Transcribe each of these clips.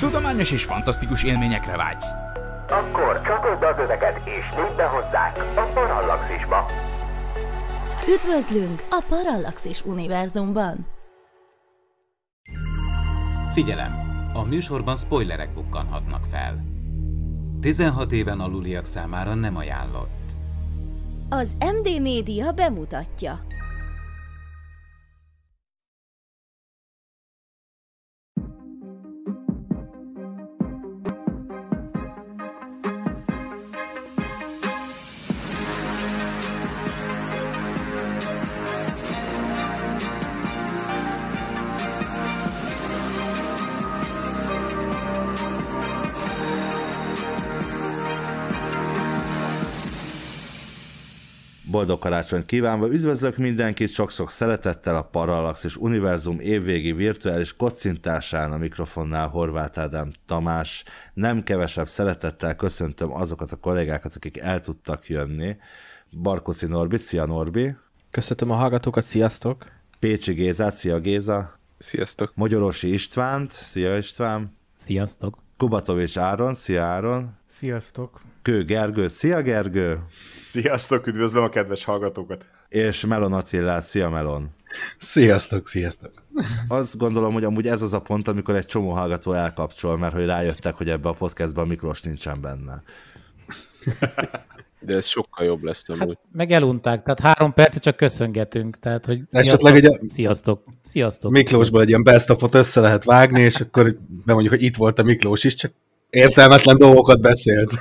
Tudományos és fantasztikus élményekre vágysz. Akkor csatold be az öveket és lépj be hozzánk a Parallaxisba. Üdvözlünk a Parallaxis univerzumban! Figyelem! A műsorban spoilerek bukkanhatnak fel. 16 éven aluliak számára nem ajánlott. Az MD Média bemutatja. Boldog karácsonyt kívánva üdvözlök mindenkit, sok-sok szeretettel a Parallax és Univerzum évvégi virtuális kocintásán a mikrofonnál Horváth Ádám Tamás. Nem kevesebb szeretettel köszöntöm azokat a kollégákat, akik el tudtak jönni. Barkoci Norbi, szia Norbi! Köszöntöm a hallgatókat, sziasztok! Pécsi Gézát, szia Géza! Sziasztok! Magyorosi Istvánt, szia István! Sziasztok! Kubatovics Áron, szia Áron! Sziasztok! Kő Gergő, szia Gergő! Sziasztok, üdvözlöm a kedves hallgatókat! És Melon Attila, szia Melon! Sziasztok, sziasztok! Azt gondolom, hogy amúgy ez az a pont, amikor egy csomó hallgató elkapcsol, mert hogy rájöttek, hogy ebbe a podcastban Miklós nincsen benne. De ez sokkal jobb lesz amúgy. Hát, meg elunták, tehát három percet csak köszöngetünk, tehát hogy Esetleg egy a... Sziasztok, sziasztok. Miklósból egy ilyen best of össze lehet vágni, és akkor bemondjuk, hogy itt volt a Miklós is, csak értelmetlen dolgokat beszélt.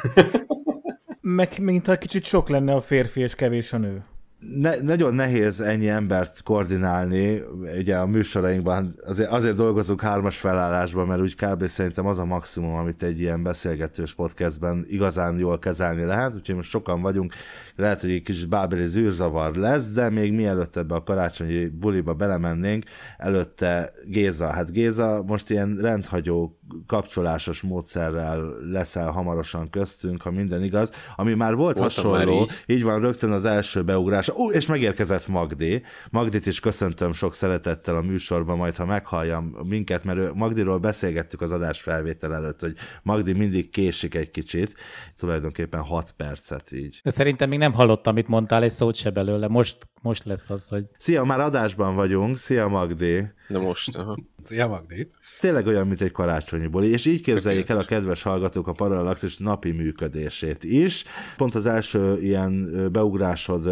Meg mintha kicsit sok lenne a férfi és kevés a nő. Ne, nagyon nehéz ennyi embert koordinálni, ugye a műsorainkban azért, azért dolgozunk hármas felállásban, mert úgy kb. szerintem az a maximum, amit egy ilyen beszélgetős podcastben igazán jól kezelni lehet, úgyhogy most sokan vagyunk, lehet, hogy egy kis bábeli zűrzavar lesz, de még mielőtt ebbe a karácsonyi buliba belemennénk, előtte Géza, hát Géza most ilyen rendhagyó kapcsolásos módszerrel leszel hamarosan köztünk, ha minden igaz, ami már volt Voltam hasonló, már így. így van, rögtön az első beugrás, Ó, és megérkezett Magdi. Magdit is köszöntöm sok szeretettel a műsorban, majd ha meghalljam minket, mert Magdiról beszélgettük az adás felvétel előtt, hogy Magdi mindig késik egy kicsit, tulajdonképpen 6 percet így. De szerintem még nem hallottam, amit mondtál, egy szót se belőle. Most, most lesz az, hogy... Szia, már adásban vagyunk. Szia, Magdi. Na most, aha. Szia, Magdi tényleg olyan, mint egy karácsonyi buli, és így képzeljék el a kedves hallgatók a Parallaxis napi működését is. Pont az első ilyen beugrásod,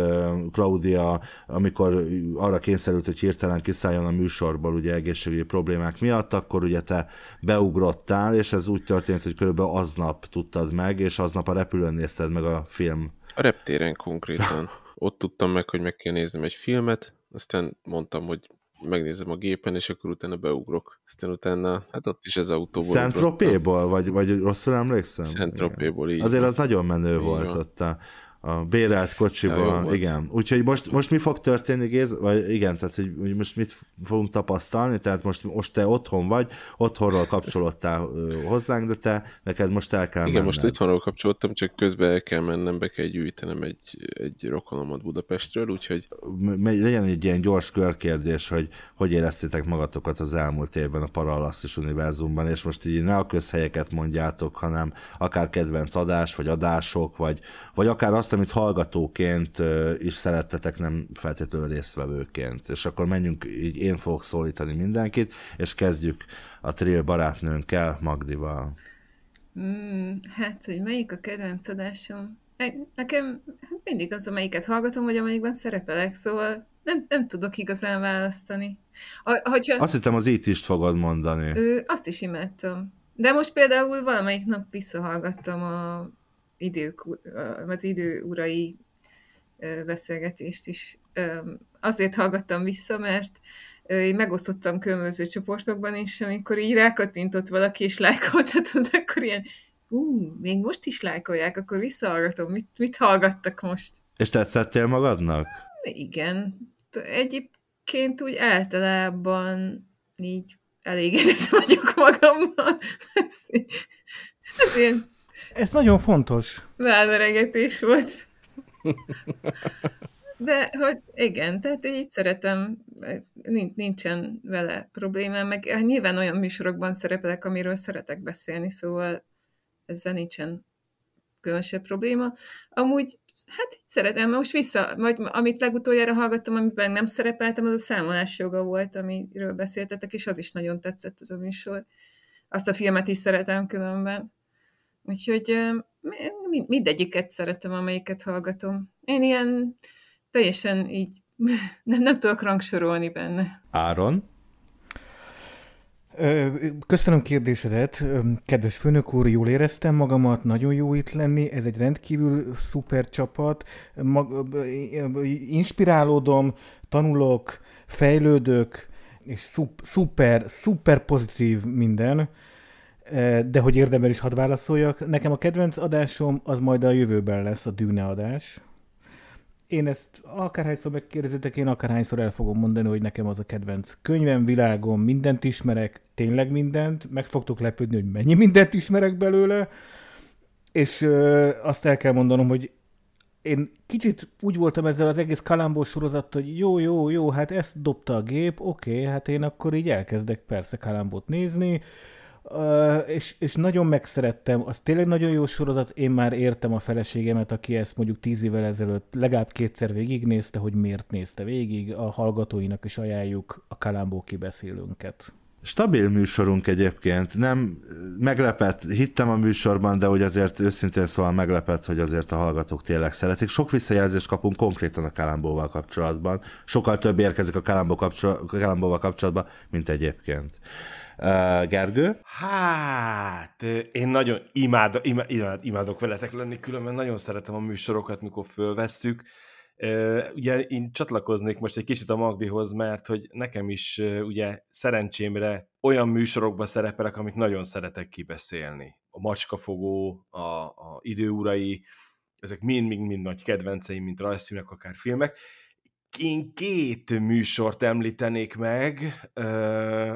Claudia, amikor arra kényszerült, hogy hirtelen kiszálljon a műsorból ugye egészségügyi problémák miatt, akkor ugye te beugrottál, és ez úgy történt, hogy körülbelül aznap tudtad meg, és aznap a repülőn nézted meg a film. A reptéren konkrétan. Ott tudtam meg, hogy meg kell néznem egy filmet, aztán mondtam, hogy megnézem a gépen, és akkor utána beugrok. Aztán utána, hát ott is ez autóból. szent vagy, vagy rosszul emlékszem? szent így. Azért az nagyon menő így volt van. ott a, a bérelt kocsiban, ja, igen. Úgyhogy most, most mi fog történni, Géz? Vagy igen, tehát hogy, hogy most mit fogunk tapasztalni? Tehát most, most te otthon vagy, otthonról kapcsolódtál hozzánk, de te, neked most el kell Igen, menned. most otthonról kapcsolódtam, csak közben el kell mennem, be kell gyűjtenem egy, egy rokonomat Budapestről, úgyhogy... Legyen egy ilyen gyors körkérdés, hogy hogy éreztétek magatokat az elmúlt évben a Parallaxis univerzumban, és most így ne a közhelyeket mondjátok, hanem akár kedvenc adás, vagy adások, vagy, vagy akár azt, amit hallgatóként is szerettetek, nem feltétlenül résztvevőként. És akkor menjünk, így én fogok szólítani mindenkit, és kezdjük a Trill barátnőnkkel, Magdival. Mm, hát, hogy melyik a kedvenc adásom? Nekem hát mindig az, amelyiket hallgatom, vagy amelyikben szerepelek, szóval nem, nem tudok igazán választani. A, hogyha, azt hittem az itt is fogod mondani. Ö, azt is imádtam. De most például valamelyik nap visszahallgattam a idők, az idő urai beszélgetést is. Azért hallgattam vissza, mert én megosztottam különböző csoportokban is, amikor így rákattintott valaki, és lájkoltatod, akkor ilyen, ú, még most is lájkolják, akkor visszahallgatom, mit, mit hallgattak most? És tetszettél magadnak? Igen. Egyébként úgy általában így elégedett vagyok magammal. Ez, ez ilyen ez nagyon fontos. Válveregetés volt. de hogy igen, tehát így szeretem, nincsen vele problémám, meg hát nyilván olyan műsorokban szerepelek, amiről szeretek beszélni, szóval ezzel nincsen különösebb probléma. Amúgy, hát így szeretem, most vissza, vagy amit legutoljára hallgattam, amiben nem szerepeltem, az a számolás joga volt, amiről beszéltetek, és az is nagyon tetszett az a műsor. Azt a filmet is szeretem különben. Úgyhogy mindegyiket szeretem, amelyiket hallgatom. Én ilyen teljesen így nem, nem tudok rangsorolni benne. Áron? Köszönöm kérdésedet, kedves főnök úr, jól éreztem magamat, nagyon jó itt lenni, ez egy rendkívül szuper csapat, Mag, inspirálódom, tanulok, fejlődök, és szuper, szuper pozitív minden, de hogy érdemben is hadd válaszoljak, nekem a kedvenc adásom az majd a jövőben lesz, a Dűne adás. Én ezt akárhányszor megkérdezitek, én akárhányszor el fogom mondani, hogy nekem az a kedvenc könyvem, világom, mindent ismerek, tényleg mindent, meg fogtok lepődni, hogy mennyi mindent ismerek belőle, és ö, azt el kell mondanom, hogy én kicsit úgy voltam ezzel az egész kalambó sorozattal, hogy jó, jó, jó, hát ezt dobta a gép, oké, okay, hát én akkor így elkezdek persze kalambót nézni, És, és nagyon megszerettem, az tényleg nagyon jó sorozat, én már értem a feleségemet, aki ezt mondjuk tíz évvel ezelőtt legalább kétszer végignézte, hogy miért nézte végig, a hallgatóinak is ajánljuk a Kalambó kibeszélőnket. Stabil műsorunk egyébként, nem meglepett, hittem a műsorban, de hogy azért őszintén szóval meglepett, hogy azért a hallgatók tényleg szeretik. Sok visszajelzést kapunk konkrétan a Kalambóval kapcsolatban. Sokkal több érkezik a Kalambó Kalambóval kapcsolatban, mint egyébként. Uh, Gergő? Hát, én nagyon imád, imád, imádok veletek lenni, különben nagyon szeretem a műsorokat, mikor fölvesszük. Ugye én csatlakoznék most egy kicsit a Magdihoz, mert hogy nekem is ugye szerencsémre olyan műsorokba szerepelek, amit nagyon szeretek kibeszélni. A macskafogó, a, a időurai, ezek mind-mind nagy kedvenceim, mint rajzfilmek, akár filmek, én két műsort említenék meg.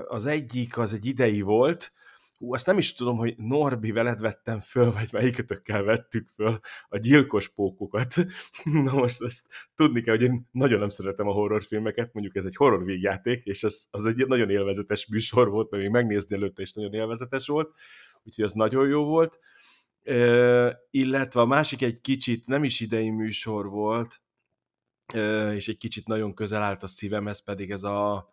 Az egyik az egy idei volt, Hú, azt nem is tudom, hogy Norbi veled vettem föl, vagy melyikötökkel vettük föl a gyilkos pókokat. Na most ezt tudni kell, hogy én nagyon nem szeretem a horrorfilmeket, mondjuk ez egy horror végjáték, és ez, az egy nagyon élvezetes műsor volt, mert még megnézni előtte is nagyon élvezetes volt, úgyhogy ez nagyon jó volt. E, illetve a másik egy kicsit nem is idei műsor volt, és egy kicsit nagyon közel állt a szívemhez, pedig ez a,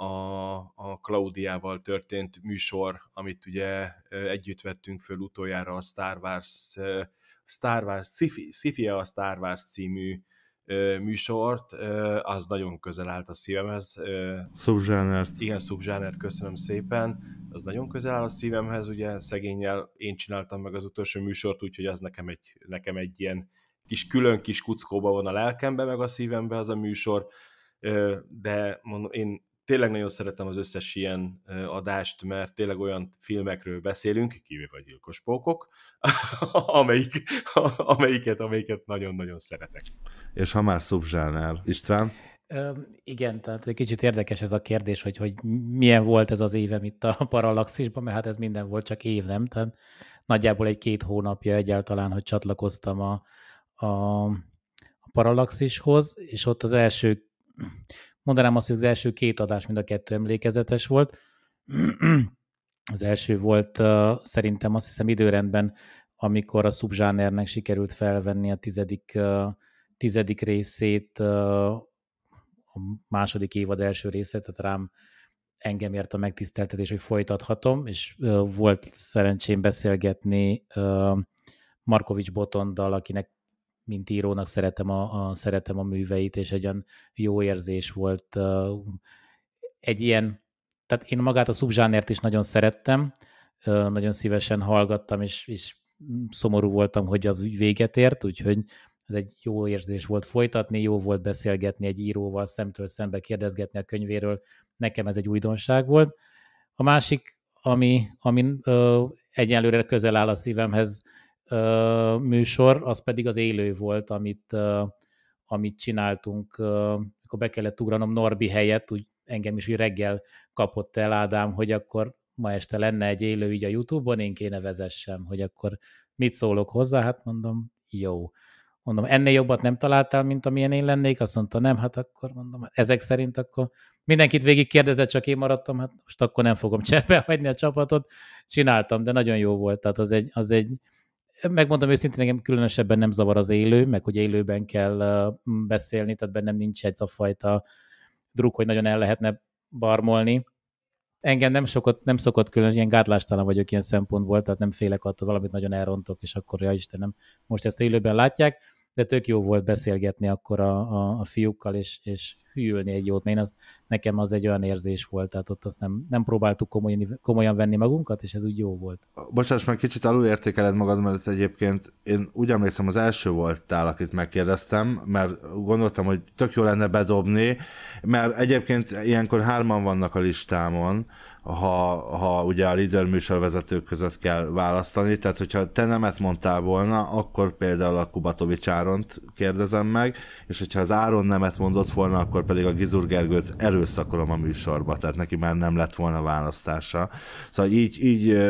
a, a Claudiával történt műsor, amit ugye együtt vettünk föl utoljára a Star Wars, Star Wars, Sci-Fi a Star Wars című műsort, az nagyon közel állt a szívemhez. Subzsánert. Igen, subzsánert, köszönöm szépen. Az nagyon közel áll a szívemhez, ugye szegényel én csináltam meg az utolsó műsort, úgyhogy az nekem egy, nekem egy ilyen kis külön kis kuckóba van a lelkembe, meg a szívembe az a műsor, de mondom, én tényleg nagyon szeretem az összes ilyen adást, mert tényleg olyan filmekről beszélünk, kivéve a gyilkos pókok, amelyik, amelyiket, amelyiket nagyon-nagyon szeretek. És ha már szubzsánál, István? Ö, igen, tehát egy kicsit érdekes ez a kérdés, hogy, hogy milyen volt ez az évem itt a Parallaxisban, mert hát ez minden volt, csak év, nem? Tehát nagyjából egy-két hónapja egyáltalán, hogy csatlakoztam a, a, a Parallaxishoz, és ott az első, mondanám azt, hogy az első két adás mind a kettő emlékezetes volt. Az első volt uh, szerintem azt hiszem időrendben, amikor a subzsánernek sikerült felvenni a tizedik, uh, tizedik részét, uh, a második évad első részét, tehát rám engem ért a megtiszteltetés, hogy folytathatom, és volt szerencsém beszélgetni Markovics Botondal, akinek mint írónak szeretem a, a, szeretem a műveit, és egy olyan jó érzés volt. Egy ilyen, tehát én magát a szubzsánert is nagyon szerettem, nagyon szívesen hallgattam, és, és szomorú voltam, hogy az úgy véget ért, úgyhogy ez egy jó érzés volt folytatni, jó volt beszélgetni egy íróval, szemtől szembe kérdezgetni a könyvéről. Nekem ez egy újdonság volt. A másik, ami, ami ö, egyenlőre közel áll a szívemhez, műsor, az pedig az élő volt, amit, amit csináltunk, amikor be kellett ugranom Norbi helyett, úgy engem is úgy reggel kapott el Ádám, hogy akkor ma este lenne egy élő így a Youtube-on, én kéne vezessem, hogy akkor mit szólok hozzá, hát mondom, jó. mondom, ennél jobbat nem találtál, mint amilyen én lennék? Azt mondta, nem, hát akkor mondom, hát ezek szerint akkor mindenkit végig kérdezett, csak én maradtam, hát most akkor nem fogom cserbe hagyni a csapatot. Csináltam, de nagyon jó volt, tehát az egy, az egy megmondom őszintén, nekem különösebben nem zavar az élő, meg hogy élőben kell beszélni, tehát bennem nincs egy a fajta druk, hogy nagyon el lehetne barmolni. Engem nem, sokat, nem szokott külön, ilyen gátlástalan vagyok ilyen szempontból, tehát nem félek attól, valamit nagyon elrontok, és akkor, ja Istenem, most ezt élőben látják, de tök jó volt beszélgetni akkor a, a, a fiúkkal, és, és hűlni egy jót, mert az, nekem az egy olyan érzés volt, tehát ott azt nem, nem próbáltuk komolyan, komolyan venni magunkat, és ez úgy jó volt. Bocsáss meg, kicsit alulértékeled magad, mert egyébként én úgy emlékszem, az első voltál, akit megkérdeztem, mert gondoltam, hogy tök jó lenne bedobni, mert egyébként ilyenkor hárman vannak a listámon, ha, ha ugye a líder műsorvezetők között kell választani, tehát hogyha te nemet mondtál volna, akkor például a Kubatovics Áront kérdezem meg, és hogyha az Áron nemet mondott volna, akkor pedig a Gizur Gergőt erőszakolom a műsorba, tehát neki már nem lett volna választása. Szóval így, így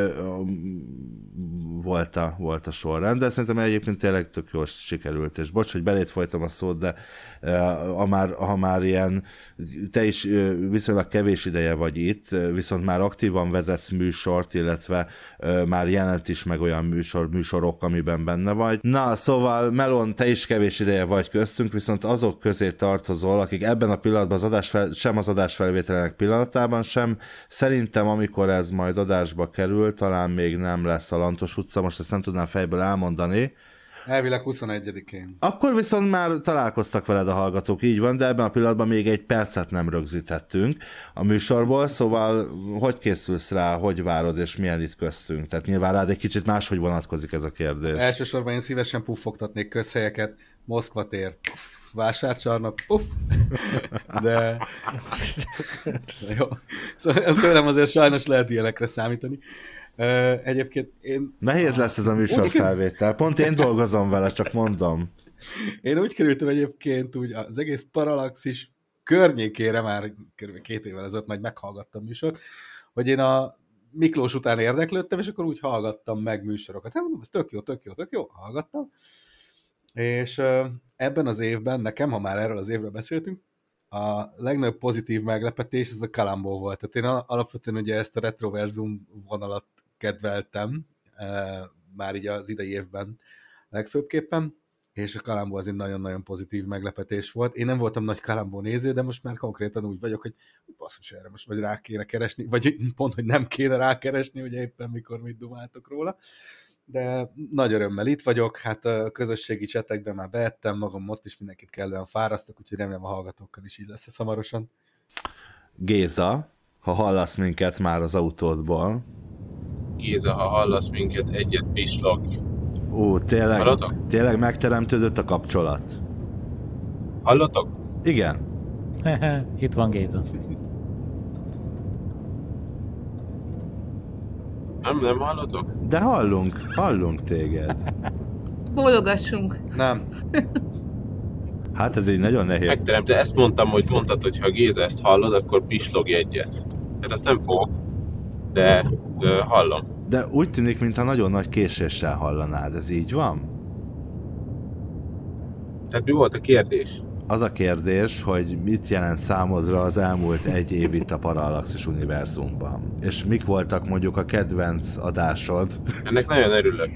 volt, a, volt a sorrend, de szerintem egyébként tényleg tök jól sikerült, és bocs, hogy belét folytam a szót, de ha már, ha már ilyen, te is viszonylag kevés ideje vagy itt, viszont már aktívan vezetsz műsort, illetve már jelent is meg olyan műsor, műsorok, amiben benne vagy. Na, szóval Melon, te is kevés ideje vagy köztünk, viszont azok közé tartozol, akik ebben a pillanatban az adás fel, sem az adásfelvételnek pillanatában, sem szerintem, amikor ez majd adásba kerül, talán még nem lesz a Lantos utca, most ezt nem tudnám fejből elmondani, Elvileg 21-én. Akkor viszont már találkoztak veled a hallgatók, így van, de ebben a pillanatban még egy percet nem rögzítettünk a műsorból, szóval hogy készülsz rá, hogy várod, és milyen itt köztünk? Tehát nyilván rád egy kicsit máshogy vonatkozik ez a kérdés. Elsősorban én szívesen puffogtatnék közhelyeket, Moszkva tér, vásárcsarnok, puff, de... Jó. Szóval tőlem azért sajnos lehet ilyenekre számítani. Egyébként én... Nehéz lesz ez a műsorfelvétel. Pont én dolgozom vele, csak mondom. Én úgy kerültem egyébként úgy az egész Parallaxis környékére már kb. két évvel ezelőtt majd meghallgattam műsort, hogy én a Miklós után érdeklődtem, és akkor úgy hallgattam meg műsorokat. Hát mondom, ez tök jó, tök jó, tök jó, hallgattam. És ebben az évben, nekem, ha már erről az évről beszéltünk, a legnagyobb pozitív meglepetés ez a Kalambó volt. Tehát én alapvetően ugye ezt a retroverzum vonalat kedveltem, már így az idei évben legfőbbképpen, és a Kalambó az egy nagyon-nagyon pozitív meglepetés volt. Én nem voltam nagy Kalambó néző, de most már konkrétan úgy vagyok, hogy basszus, erre most vagy rá kéne keresni, vagy pont, hogy nem kéne rákeresni, ugye éppen mikor mit dumáltok róla. De nagy örömmel itt vagyok, hát a közösségi csetekben már beettem magam, ott is mindenkit kellően fárasztok, úgyhogy remélem a hallgatókkal is így lesz ez hamarosan. Géza, ha hallasz minket már az autódból, Géza, ha hallasz minket, egyet pislog. Ó, tényleg, Hallotok? tényleg megteremtődött a kapcsolat. Hallotok? Igen. Itt van Géza. Nem, nem hallotok? De hallunk, hallunk téged. Bólogassunk. Nem. Hát ez így nagyon nehéz. Megterem, de ezt mondtam, hogy mondtad, hogy ha Géza ezt hallod, akkor pislogj egyet. Hát ezt nem fogok, de, de hallom. De úgy tűnik, mintha nagyon nagy késéssel hallanád, ez így van? Tehát mi volt a kérdés? Az a kérdés, hogy mit jelent számodra az elmúlt egy év itt a Parallaxis univerzumban? És mik voltak mondjuk a kedvenc adásod? Ennek nagyon örülök.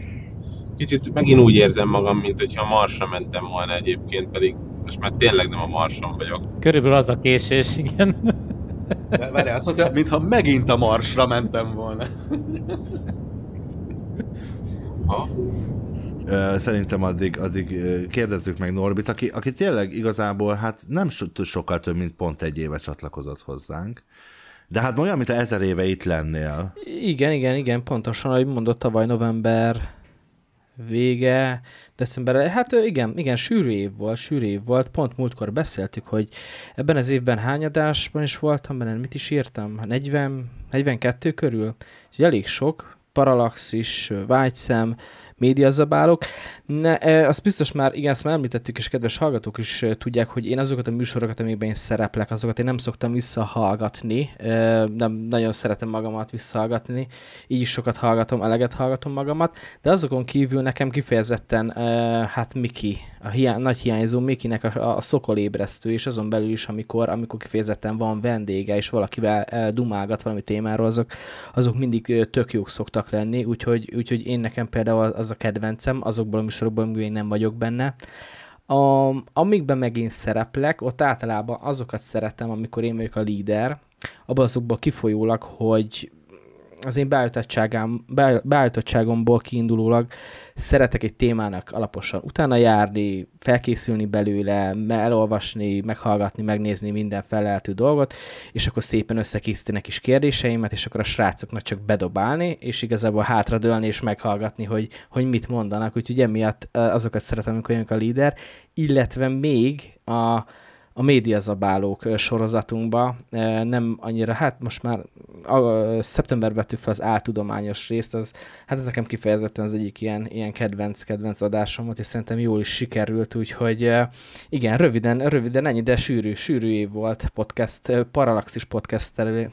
Kicsit megint úgy érzem magam, mint hogyha Marsra mentem volna egyébként, pedig most már tényleg nem a Marson vagyok. Körülbelül az a késés, igen. Várj, azt mondja, mintha megint a Marsra mentem volna. Ha? Szerintem addig, addig kérdezzük meg Norbit, aki, aki tényleg igazából hát nem so, sokkal több, mint pont egy éve csatlakozott hozzánk. De hát olyan, mint ezer éve itt lennél. Igen, igen, igen, pontosan, ahogy mondott, tavaly november vége, december, hát igen, igen, sűrű év volt, sűrű év volt, pont múltkor beszéltük, hogy ebben az évben hány adásban is voltam, benne mit is írtam, 40, 42 körül, úgyhogy elég sok, Parallaxis, Vágyszem, médiazabálok. Ne, e, azt biztos már, igen, ezt már említettük, és kedves hallgatók is e, tudják, hogy én azokat a műsorokat, amikben én szereplek, azokat én nem szoktam visszahallgatni, e, nem nagyon szeretem magamat visszahallgatni, így is sokat hallgatom, eleget hallgatom magamat, de azokon kívül nekem kifejezetten, hát Miki, a hiá- nagy hiányzó Mikinek a, a szokolébresztő, és azon belül is, amikor, amikor kifejezetten van vendége, és valakivel dumálgat valami témáról, azok, azok mindig tök jók szoktak lenni, úgyhogy, úgyhogy én nekem például az a kedvencem, azokból a műsorokból, amiben én nem vagyok benne. A, amikben meg én szereplek, ott általában azokat szeretem, amikor én vagyok a líder, abban azokból kifolyólag, hogy az én beállítottságomból kiindulólag szeretek egy témának alaposan utána járni, felkészülni belőle, elolvasni, meghallgatni, megnézni minden feleltő dolgot, és akkor szépen összekészíteni kis kérdéseimet, és akkor a srácoknak csak bedobálni, és igazából hátradőlni és meghallgatni, hogy, hogy mit mondanak. Úgyhogy emiatt azokat szeretem, amikor a líder, illetve még a, a médiazabálók sorozatunkba. Nem annyira, hát most már a, szeptemberben vettük fel az áltudományos részt, az, hát ez nekem kifejezetten az egyik ilyen, ilyen kedvenc, kedvenc adásom volt, és szerintem jól is sikerült, úgyhogy igen, röviden, röviden ennyi, de sűrű, sűrű év volt podcast, Parallaxis podcast terén.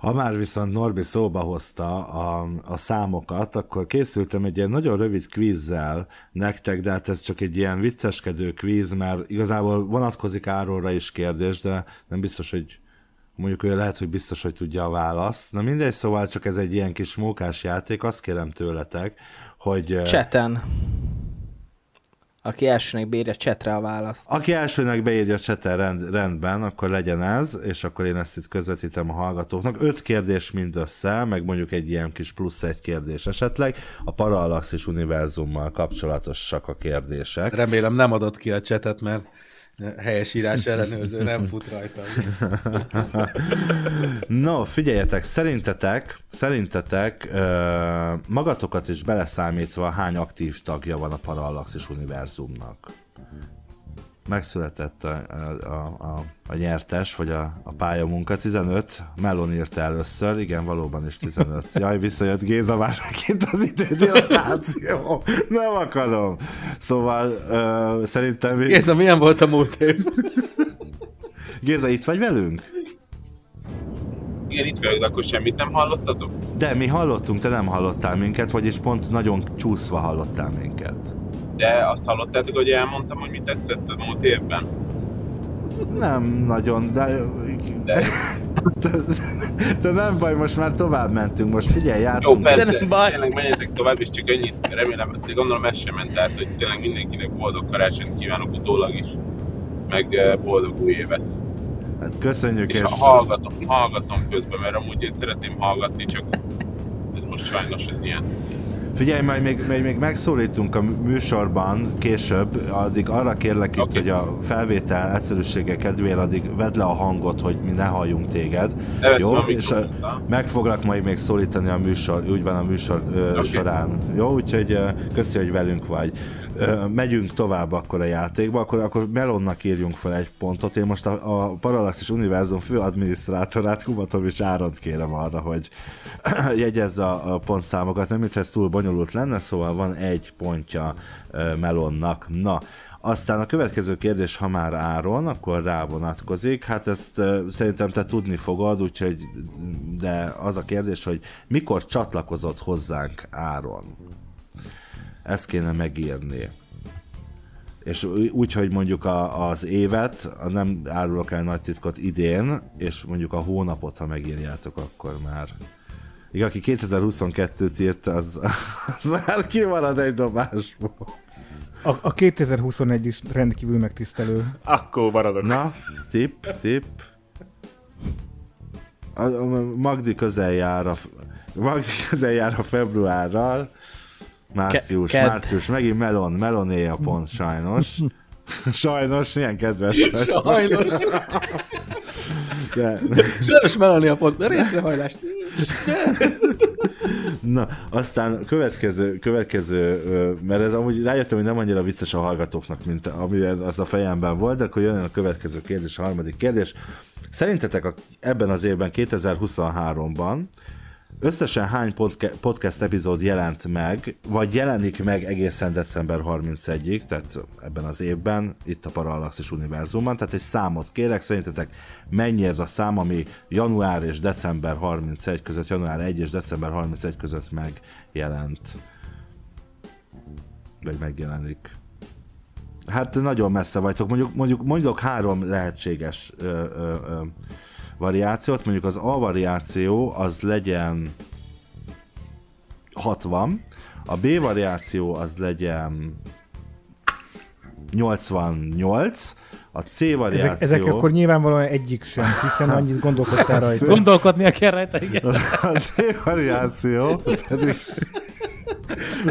Ha már viszont Norbi szóba hozta a, a számokat, akkor készültem egy ilyen nagyon rövid kvízzel nektek, de hát ez csak egy ilyen vicceskedő kvíz, mert igazából vonatkozik Áronra is kérdés, de nem biztos, hogy mondjuk ő lehet, hogy biztos, hogy tudja a választ. Na mindegy, szóval csak ez egy ilyen kis mókás játék, azt kérem tőletek, hogy... Cseten. Aki elsőnek beírja csetre a választ. Aki elsőnek beírja csetre rend, rendben, akkor legyen ez, és akkor én ezt itt közvetítem a hallgatóknak. Öt kérdés mindössze, meg mondjuk egy ilyen kis plusz egy kérdés esetleg. A Parallaxis univerzummal kapcsolatosak a kérdések. Remélem nem adott ki a csetet, mert helyesírás ellenőrző nem fut rajta. no, figyeljetek, szerintetek, szerintetek magatokat is beleszámítva hány aktív tagja van a Parallaxis univerzumnak? Megszületett a, a, a, a nyertes, vagy a, a pályamunka. 15, Melon írta először, igen, valóban is 15. Jaj, visszajött Géza már megint az idődilatáció. Nem akarom. Szóval uh, szerintem... Géza, milyen volt a múlt év? Géza, itt vagy velünk? Igen, itt vagyok, de akkor semmit nem hallottatok? De mi hallottunk, te nem hallottál minket, vagyis pont nagyon csúszva hallottál minket. De azt hallottátok, hogy elmondtam, hogy mi tetszett a múlt évben? Nem nagyon, de... de... de, de nem baj, most már tovább mentünk, most figyelj, játszunk. Jó, persze, de nem baj. tényleg menjetek tovább, és csak ennyit remélem, ezt gondolom ez sem ment, tehát hogy tényleg mindenkinek boldog karácsonyt kívánok utólag is, meg eh, boldog új évet. Hát köszönjük, és, és... hallgatom, hallgatom közben, mert amúgy én szeretném hallgatni, csak ez most sajnos ez ilyen. Figyelj, majd még, még, még megszólítunk a műsorban később, addig arra kérlek okay. itt, hogy a felvétel egyszerűsége kedvéért addig vedd le a hangot, hogy mi ne halljunk téged. Jó? És a, meg foglak majd még szólítani a műsor, úgy van a műsor ö, okay. során. Jó? Úgyhogy köszi, hogy velünk vagy megyünk tovább akkor a játékba, akkor, akkor Melonnak írjunk fel egy pontot. Én most a, a Parallaxis Univerzum fő adminisztrátorát, és Áront kérem arra, hogy jegyezze a, a pontszámokat. Nem, mintha ez túl bonyolult lenne, szóval van egy pontja Melonnak. Na, aztán a következő kérdés, ha már Áron, akkor rá vonatkozik. Hát ezt uh, szerintem te tudni fogod, úgyhogy, de az a kérdés, hogy mikor csatlakozott hozzánk Áron? Ezt kéne megírni. És úgy, hogy mondjuk a, az évet, nem árulok el nagy titkot idén, és mondjuk a hónapot, ha megírjátok, akkor már igen, aki 2022-t írt, az, az már kimarad egy dobásból. A, a 2021 is rendkívül megtisztelő. Akkor maradok. Na, tip, tip. A, a Magdi közel jár a, Magdi közel jár a februárral, Március, Ke- március, megint melon, meloné a pont sajnos. Sajnos, milyen kedves vagy. Sajnos. De... Sajnos meloni a pont, de részrehajlást Na, aztán következő, következő, mert ez amúgy rájöttem, hogy nem annyira vicces a hallgatóknak, mint amilyen az a fejemben volt, de akkor jön a következő kérdés, a harmadik kérdés. Szerintetek a, ebben az évben, 2023-ban összesen hány podca- podcast epizód jelent meg, vagy jelenik meg egészen december 31-ig, tehát ebben az évben, itt a Parallaxis univerzumban, tehát egy számot kérek, szerintetek mennyi ez a szám, ami január és december 31 között, január 1 és december 31 között megjelent? Vagy megjelenik. Hát nagyon messze vagytok. Mondjuk, mondjuk mondjuk három lehetséges ö, ö, ö, variációt. Mondjuk az A variáció az legyen 60, a B variáció az legyen 88, a C variáció... Ezek, ezek akkor nyilvánvalóan egyik sem, hiszen annyit gondolkodtál rajta. Gondolkodnia kell rajta, igen. A C variáció pedig...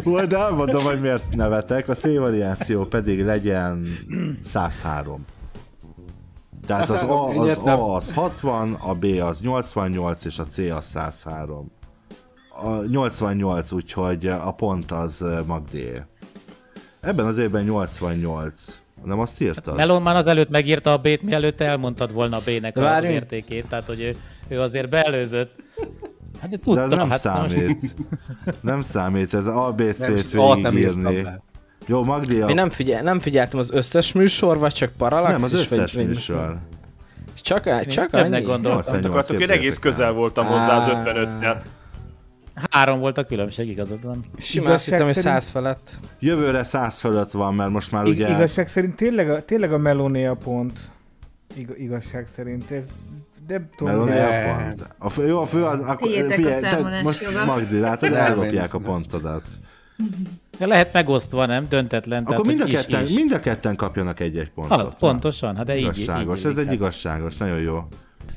Majd elmondom, hogy miért nevetek. A C variáció pedig legyen 103. Tehát az A, az, A az 60, a B az 88, és a C az 103. A 88, úgyhogy a pont az Magdé. Ebben az évben 88. Nem azt írtad? Melon már az előtt megírta a B-t, mielőtt elmondtad volna a B-nek Várjunk. értékét, tehát hogy ő, ő azért beelőzött. Hát de tudta, De ez nem hát számít. Nem számít, ez ABC-t végigírni. Jó, Magdi, a... Én nem, figyel, nem figyeltem az összes műsor, vagy csak Parallax nem, az is, összes vagy, vagy műsor. Csak, csak többnek annyi? gondoltam. 88 Akartok, én egész el. közel voltam hozzá az Á. 55-tel. Három volt a különbség, igazad van. Simán azt hittem, hogy száz felett. Jövőre 100 fölött van, mert most már ugye... igazság szerint tényleg a, tényleg a Meloné a pont. Ig- igazság szerint. Ez, de tudom, Meloni de- a pont. A fő, jó, a fő az... Akkor, a figyelj, te- számolás most. Magdi, látod, Nem, ellopják a én- pontodat. De lehet megosztva, nem? Döntetlen. Akkor mind a, is, ketten, is. mind a ketten kapjanak egy-egy pontot. Az, pontosan, hát de így, igazságos, így ez illik, egy hát. igazságos, nagyon jó.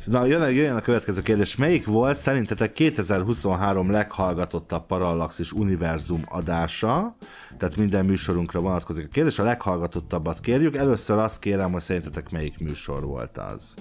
Na, jön, jöjjön a következő kérdés. Melyik volt szerintetek 2023 leghallgatottabb Parallaxis univerzum adása? Tehát minden műsorunkra vonatkozik a kérdés. A leghallgatottabbat kérjük. Először azt kérem, hogy szerintetek melyik műsor volt az.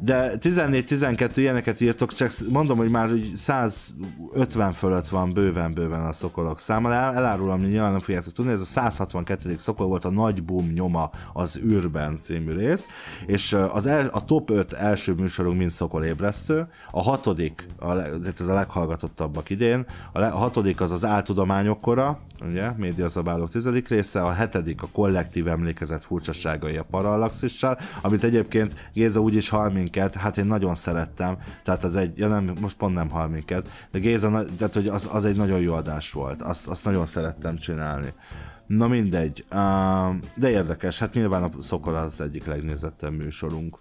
De 14-12 ilyeneket írtok, csak mondom, hogy már úgy 150 fölött van bőven-bőven a szokolok száma. El, elárulom, hogy nyilván nem fogjátok tudni, ez a 162. szokol volt a Nagy Boom nyoma az űrben című rész, és az el, a top 5 első műsorunk mind szokolébresztő, a hatodik, a, ez a leghallgatottabbak idén, a, le, a hatodik az az áltudományok kora, ugye, médiazabálók tizedik része, a hetedik a kollektív emlékezet furcsaságai a parallaxissal, amit egyébként Géza úgy is hal minket, hát én nagyon szerettem, tehát az egy, ja nem, most pont nem hal minket, de Géza, tehát hogy az, az egy nagyon jó adás volt, azt, azt nagyon szerettem csinálni. Na mindegy, de érdekes, hát nyilván a Szokol az egyik legnézettebb műsorunk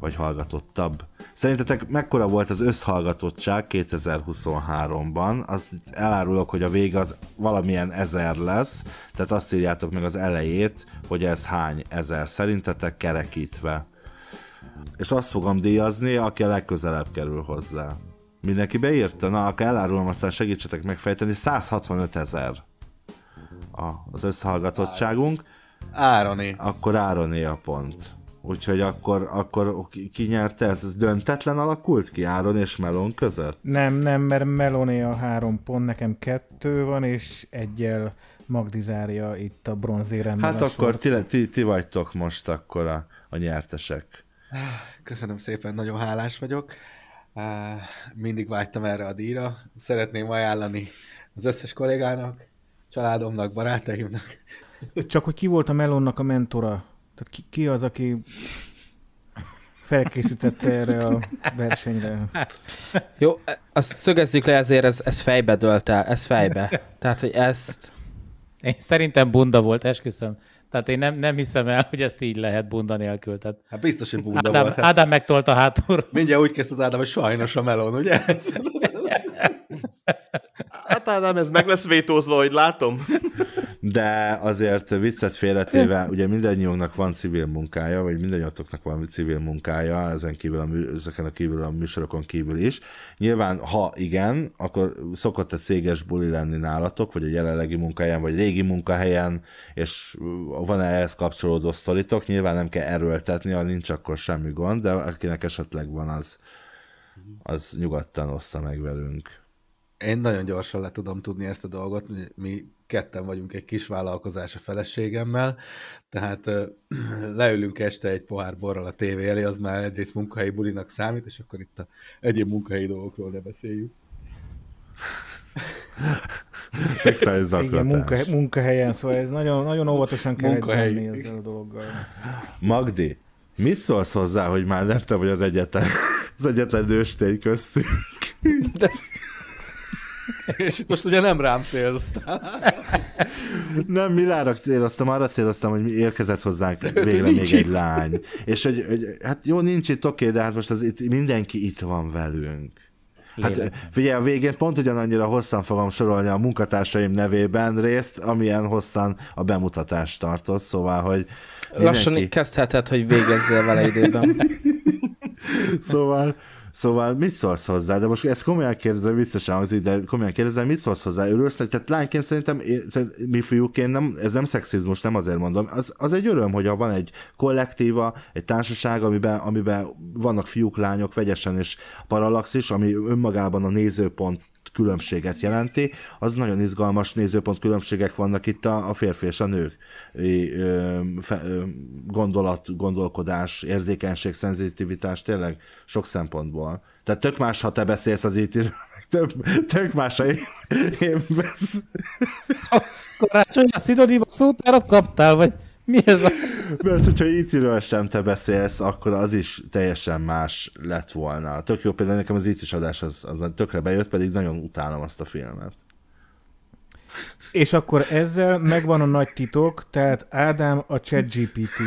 vagy hallgatottabb. Szerintetek mekkora volt az összhallgatottság 2023-ban? Azt elárulok, hogy a vége az valamilyen ezer lesz, tehát azt írjátok meg az elejét, hogy ez hány ezer szerintetek kerekítve. És azt fogom díjazni, aki a legközelebb kerül hozzá. Mindenki beírta? Na, akkor elárulom, aztán segítsetek megfejteni. 165 ezer az összhallgatottságunk. Ároné. Akkor Ároné a pont. Úgyhogy akkor, akkor ki, nyerte ez? Ez döntetlen alakult ki Áron és Melon között? Nem, nem, mert Meloné a három pont, nekem kettő van, és egyel Magdi zárja itt a bronzéremben. Hát a akkor sort. ti, ti, ti vagytok most akkor a, a nyertesek. Köszönöm szépen, nagyon hálás vagyok. Mindig vágytam erre a díjra. Szeretném ajánlani az összes kollégának, családomnak, barátaimnak. Csak hogy ki volt a Melonnak a mentora? Tehát ki, ki az, aki felkészítette erre a versenyre? Jó, azt szögezzük le, ezért ez, ez fejbe dölt el, ez fejbe. Tehát, hogy ezt... Én szerintem bunda volt, esküszöm. Tehát én nem, nem hiszem el, hogy ezt így lehet bunda nélkül. Tehát Hát biztos, hogy bunda Ádám, volt. Hát Ádám megtolta hátul. mindjárt úgy kezdte az Ádám, hogy sajnos a melon, ugye? Hát Ádám, ez meg lesz vétózva, hogy látom. De azért viccet félretéve, ugye mindannyiunknak van civil munkája, vagy mindannyiatoknak van civil munkája, ezen kívül a, mű, ezeken a kívül a műsorokon kívül is. Nyilván, ha igen, akkor szokott egy céges buli lenni nálatok, vagy a jelenlegi munkahelyen, vagy régi munkahelyen, és van ehhez kapcsolódó sztoritok, nyilván nem kell erőltetni, ha nincs akkor semmi gond, de akinek esetleg van, az, az nyugodtan ossza meg velünk. Én nagyon gyorsan le tudom tudni ezt a dolgot. Mi, ketten vagyunk egy kis vállalkozás a feleségemmel, tehát ö, leülünk este egy pohár borral a tévé elé, az már egyrészt munkahelyi bulinak számít, és akkor itt a egyéb munkahelyi dolgokról ne beszéljük. Szexuális Igen, zaklatás. munka, munkahelyen, szóval ez nagyon, nagyon óvatosan kell Munkahelyi. menni ezzel a dologgal. Magdi, mit szólsz hozzá, hogy már nem te vagy az egyetlen, az egyetlen nőstény köztünk? És itt most ugye nem rám célsz. Nem, Milára céloztam, arra céloztam, hogy érkezett hozzánk végre még nincs egy itt. lány. És hogy, hogy hát jó, nincs itt, oké, de hát most az itt, mindenki itt van velünk. Hát figyelj, a végén pont ugyanannyira hosszan fogom sorolni a munkatársaim nevében részt, amilyen hosszan a bemutatást tartott, szóval, hogy Lassan mindenki- kezdheted, hogy végezzél vele időben. szóval, szóval mit szólsz hozzá? De most ezt komolyan kérdezem, biztosan hangzik, de komolyan kérdezem, mit szólsz hozzá? Örülsz? Tehát lányként szerintem, mi fiúként nem, ez nem szexizmus, nem azért mondom. Az, az egy öröm, hogy ha van egy kollektíva, egy társaság, amiben, amiben vannak fiúk, lányok, vegyesen és paralaxis, ami önmagában a nézőpont különbséget jelenti, az nagyon izgalmas nézőpont különbségek vannak itt a, a férfi és a nők. Ö, gondolat, gondolkodás, érzékenység, szenzitivitás, tényleg sok szempontból. Tehát tök más, ha te beszélsz az it tök, tök más, ha én, én besz... Karácsony, a szinonima szótárat kaptál, vagy mi ez a... Mert hogyha it sem te beszélsz, akkor az is teljesen más lett volna. Tök jó például nekem az it adás az, az tökre bejött, pedig nagyon utálom azt a filmet. És akkor ezzel megvan a nagy titok, tehát Ádám a ChatGPT.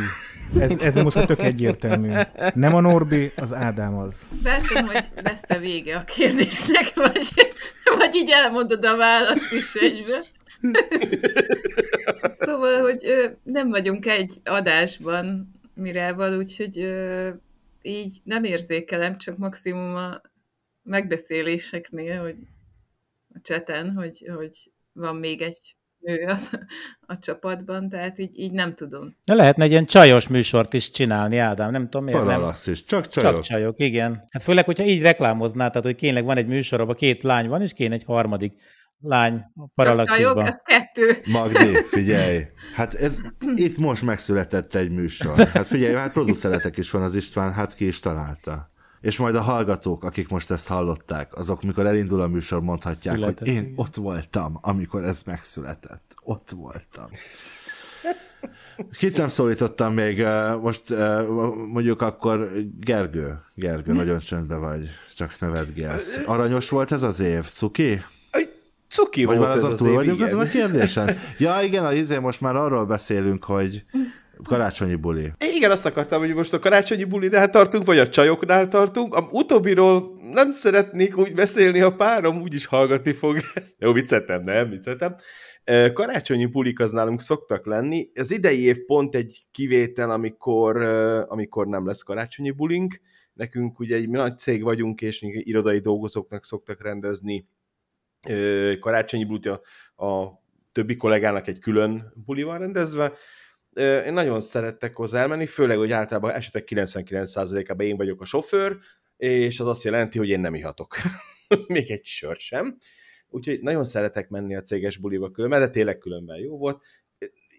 Ez, ez most már tök egyértelmű. Nem a Norbi, az Ádám az. Látom, hogy lesz a vége a kérdésnek, vagy, vagy így elmondod a választ is egybe. Szóval, hogy ö, nem vagyunk egy adásban Mirával, úgyhogy ö, így nem érzékelem, csak maximum a megbeszéléseknél, hogy a cseten, hogy, hogy van még egy nő az, a csapatban, tehát így, így nem tudom. De lehetne egy ilyen csajos műsort is csinálni, Ádám, nem tudom miért nem. Paralaxis, csak csajok. Csak csajok, igen. Hát főleg, hogyha így reklámoznád, tehát hogy kényleg van egy műsor, ahol két lány van, és kéne egy harmadik lány a Csak paralaxisban. csajok, ez kettő. Magdi, figyelj, hát ez itt most megszületett egy műsor. Hát figyelj, hát produceretek is van az István, hát ki is találta. És majd a hallgatók, akik most ezt hallották, azok, mikor elindul a műsor, mondhatják, Született, hogy én ott voltam, amikor ez megszületett. Ott voltam. Kit nem szólítottam még, eh, most eh, mondjuk akkor Gergő. Gergő, nagyon csöndbe vagy, csak nevetgélsz. Aranyos volt ez az év, Cuki? Cuki Vagy volt már azon az túl vagyunk azon a kérdésen? Ja, igen, a izé most már arról beszélünk, hogy karácsonyi buli. Igen, azt akartam, hogy most a karácsonyi bulinál tartunk, vagy a csajoknál tartunk. A utóbbiról nem szeretnék úgy beszélni, a párom úgyis hallgatni fog ezt. Jó, vicceltem, nem, vicceltem. Ö, Karácsonyi bulik az nálunk szoktak lenni. Az idei év pont egy kivétel, amikor, amikor nem lesz karácsonyi bulink. Nekünk ugye egy nagy cég vagyunk, és irodai dolgozóknak szoktak rendezni karácsonyi bulit, a, többi kollégának egy külön buli van rendezve. Én nagyon szerettek hozzá elmenni, főleg, hogy általában esetek 99%-ában én vagyok a sofőr, és az azt jelenti, hogy én nem ihatok. Még egy sör sem. Úgyhogy nagyon szeretek menni a céges buliba különben, de tényleg különben jó volt.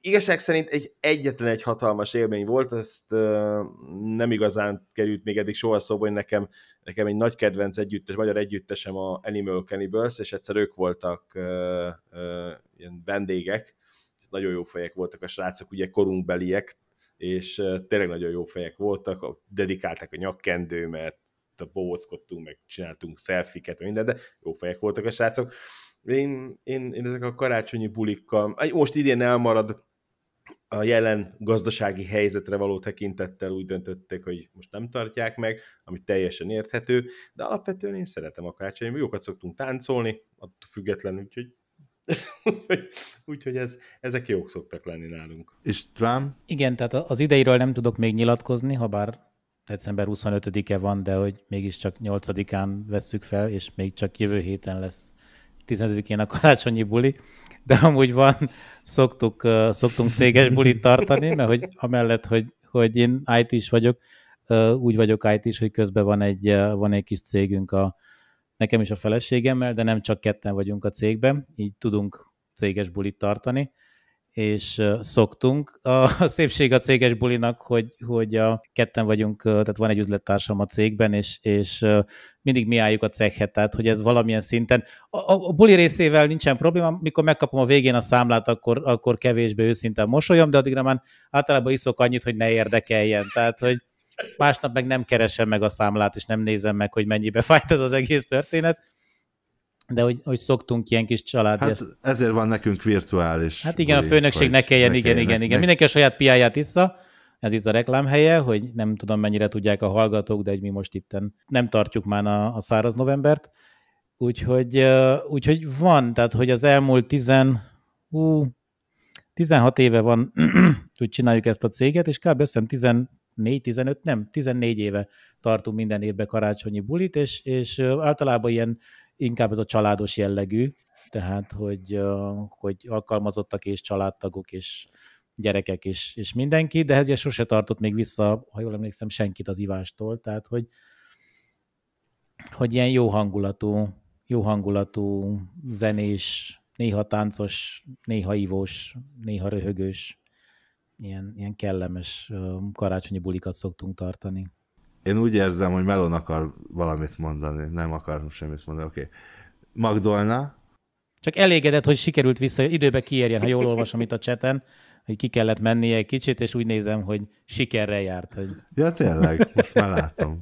Igazság szerint egy egyetlen egy hatalmas élmény volt, ezt ö, nem igazán került még eddig soha szóba, hogy nekem, nekem egy nagy kedvenc együttes, magyar együttesem a Animal Cannibals, és egyszer ők voltak ö, ö, ilyen vendégek, és nagyon jó fejek voltak a srácok, ugye korunkbeliek, és tényleg nagyon jó fejek voltak, dedikálták a nyakkendőmet, a bóckodtunk, meg csináltunk szelfiket, minden, de jó fejek voltak a srácok. Én, én, én ezek a karácsonyi bulikkal, most idén elmarad a jelen gazdasági helyzetre való tekintettel úgy döntötték, hogy most nem tartják meg, ami teljesen érthető, de alapvetően én szeretem a karácsonyi, jókat szoktunk táncolni, attól függetlenül, úgyhogy úgyhogy ez, ezek jók szoktak lenni nálunk. István? Igen, tehát az ideiről nem tudok még nyilatkozni, ha bár december 25-e van, de hogy mégiscsak 8-án vesszük fel, és még csak jövő héten lesz 15-én a karácsonyi buli, de amúgy van, szoktuk, szoktunk céges bulit tartani, mert hogy amellett, hogy, hogy én IT is vagyok, úgy vagyok IT is, hogy közben van egy, van egy kis cégünk a nekem is a feleségemmel, de nem csak ketten vagyunk a cégben, így tudunk céges bulit tartani, és szoktunk. A szépség a céges bulinak, hogy, hogy a ketten vagyunk, tehát van egy üzlettársam a cégben, és, és mindig mi álljuk a cekhet, tehát hogy ez valamilyen szinten. A, a buli részével nincsen probléma, mikor megkapom a végén a számlát, akkor, akkor kevésbé őszintén mosolyom, de addigra már általában iszok annyit, hogy ne érdekeljen. Tehát, hogy másnap meg nem keresem meg a számlát, és nem nézem meg, hogy mennyibe fájt ez az egész történet. De hogy, hogy szoktunk ilyen kis család. Hát ezért van nekünk virtuális. Hát igen, a főnökség ne kelljen, igen, igen, igen. Mindenki a saját piáját issza. Ez itt a reklámhelye, hogy nem tudom mennyire tudják a hallgatók, de hogy mi most itt nem tartjuk már a, a száraz novembert. Úgyhogy, úgyhogy van, tehát hogy az elmúlt 10, hú, 16 éve van, hogy csináljuk ezt a céget, és kb. összem 14-15, nem, 14 éve tartunk minden évben karácsonyi bulit, és, és általában ilyen inkább ez a családos jellegű, tehát hogy, hogy alkalmazottak és családtagok és gyerekek és, és mindenki, de ez sose tartott még vissza, ha jól emlékszem, senkit az ivástól, tehát hogy, hogy ilyen jó hangulatú, jó hangulatú zenés, néha táncos, néha ivós, néha röhögős, ilyen, ilyen kellemes karácsonyi bulikat szoktunk tartani. Én úgy érzem, hogy Melon akar valamit mondani, nem akar semmit mondani, oké. Okay. Magdolna? Csak elégedett, hogy sikerült vissza, időbe kiérjen, ha jól olvasom itt a cseten, hogy ki kellett mennie egy kicsit, és úgy nézem, hogy sikerrel járt. Hogy... Ja, tényleg, most már látom.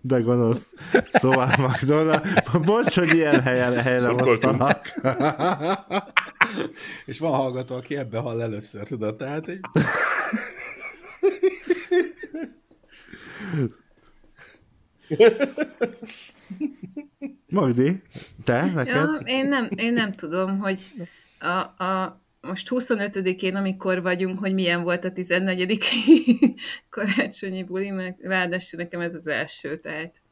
De gonosz. Szóval Magdolna, bocs, hogy ilyen helyen, helyre hoztanak. és van hallgató, aki ebbe hall először, tudod, tehát egy... Magdi, te, neked? Ja, én, nem, én nem tudom, hogy a, a, most 25-én, amikor vagyunk, hogy milyen volt a 14 karácsonyi buli, mert ráadásul nekem ez az első, tehát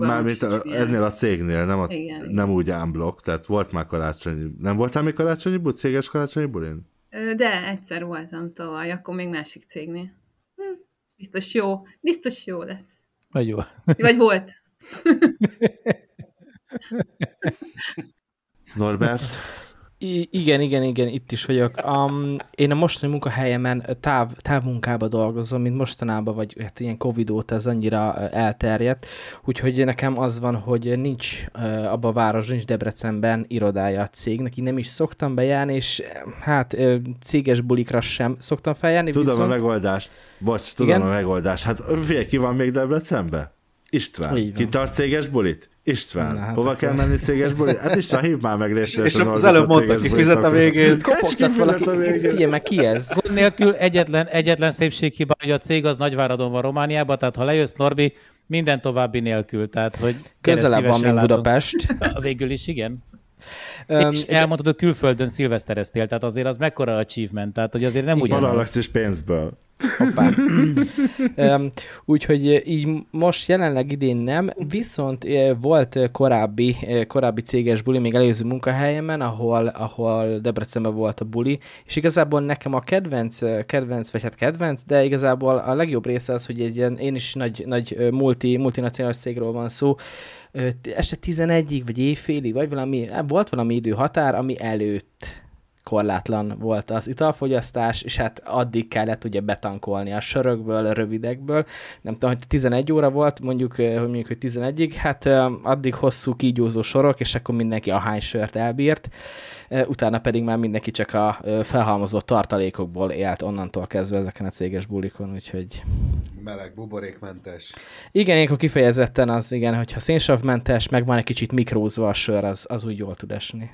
Mármint a, ennél a cégnél, nem, a, igen, nem úgy ámblok, tehát volt már karácsonyi, nem voltál még karácsonyi buli, céges karácsonyi bulin? De egyszer voltam tavaly, akkor még másik cégnél. Biztos jó, biztos jó lesz. Vagy jó. Vagy volt. Norbert? I- igen, igen, igen, itt is vagyok. Um, én a mostani munkahelyemen táv, távmunkába dolgozom, mint mostanában, vagy hát ilyen Covid óta ez annyira elterjedt, úgyhogy nekem az van, hogy nincs uh, abba a város, nincs Debrecenben irodája a cégnek, így nem is szoktam bejárni, és hát uh, céges bulikra sem szoktam feljárni. Tudom viszont... a megoldást. Bocs, tudom igen? a megoldást. Hát figyelj, ki van még Debrecenben? István. Ki tart céges bulit? István. Na, hát Hova kell menni céges bulit? Hát István, hív már meg részletesen. És az előbb mondta, ki fizet a végén. Kopogtat valaki. A végén. Figyelj meg, ki ez? Gond nélkül egyetlen, egyetlen szépséghiba, hogy a cég az Nagyváradon van Romániában, tehát ha lejössz Norbi, minden további nélkül. Tehát, hogy Közelebb van, mint Budapest. Végül is, igen. Um, és elmondod, hogy külföldön szilvesztereztél, tehát azért az mekkora achievement, tehát hogy azért nem úgy. Parallax és pénzből. úgyhogy így most jelenleg idén nem, viszont volt korábbi, korábbi céges buli, még előző munkahelyemen, ahol, ahol Debrecenben volt a buli, és igazából nekem a kedvenc, kedvenc, vagy hát kedvenc, de igazából a legjobb része az, hogy egy ilyen, én is nagy, nagy multi, multinacionális cégről van szó, este 11-ig, vagy éjfélig, vagy valami, volt valami időhatár, ami előtt korlátlan volt az italfogyasztás, és hát addig kellett ugye betankolni a sörökből, a rövidekből. Nem tudom, hogy 11 óra volt, mondjuk, hogy mondjuk, hogy 11-ig, hát addig hosszú kígyózó sorok, és akkor mindenki a hány sört elbírt. Utána pedig már mindenki csak a felhalmozott tartalékokból élt onnantól kezdve ezeken a céges bulikon, úgyhogy... Meleg, buborékmentes. Igen, ilyenkor kifejezetten az, igen, hogyha szénsavmentes, meg van egy kicsit mikrózva a sör, az, az úgy jól tud esni.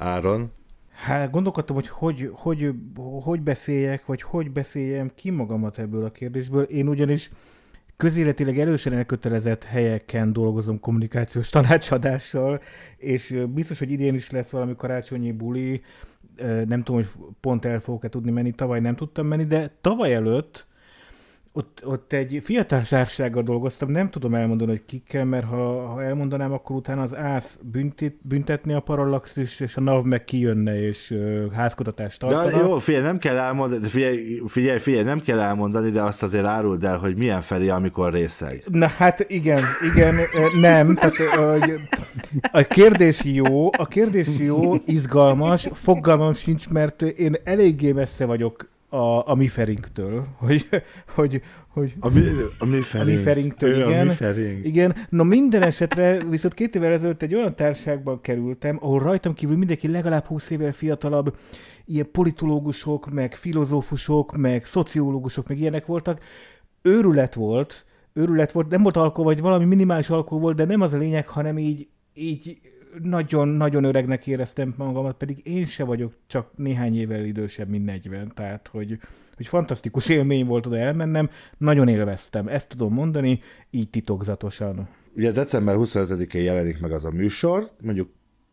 Áron? Hát gondolkodtam, hogy hogy, hogy hogy beszéljek, vagy hogy beszéljem ki magamat ebből a kérdésből. Én ugyanis közéletileg elősen elkötelezett helyeken dolgozom kommunikációs tanácsadással, és biztos, hogy idén is lesz valami karácsonyi buli, nem tudom, hogy pont el fogok-e tudni menni, tavaly nem tudtam menni, de tavaly előtt ott, ott egy fiatal zársággal dolgoztam, nem tudom elmondani, hogy kikkel, mert ha, ha elmondanám, akkor utána az ÁSZ büntet, büntetni a Parallaxis, és a NAV meg kijönne, és uh, házkutatást tartana. De jó, figyelj, nem kell elmondani, figyelj, figyelj, figyelj, nem kell elmondani, de azt azért áruld el, hogy milyen Feri, amikor részeg. Na hát igen, igen, nem. Tehát, a kérdés jó, a kérdés jó, izgalmas, fogalmam sincs, mert én eléggé messze vagyok a, a mi ferinktől, hogy, hogy, hogy a mi, a mi ferink. A mi ferinktől, igen. A mi ferink. Igen, no minden esetre viszont két évvel ezelőtt egy olyan társágban kerültem, ahol rajtam kívül mindenki legalább 20 évvel fiatalabb, ilyen politológusok, meg filozófusok, meg szociológusok, meg ilyenek voltak. Őrület volt, őrület volt, nem volt alkohol, vagy valami minimális alkohol volt, de nem az a lényeg, hanem így, így nagyon-nagyon öregnek éreztem magamat, pedig én se vagyok csak néhány évvel idősebb, mint 40, tehát hogy, hogy fantasztikus élmény volt oda elmennem, nagyon élveztem, ezt tudom mondani, így titokzatosan. Ugye december 25-én jelenik meg az a műsor, mondjuk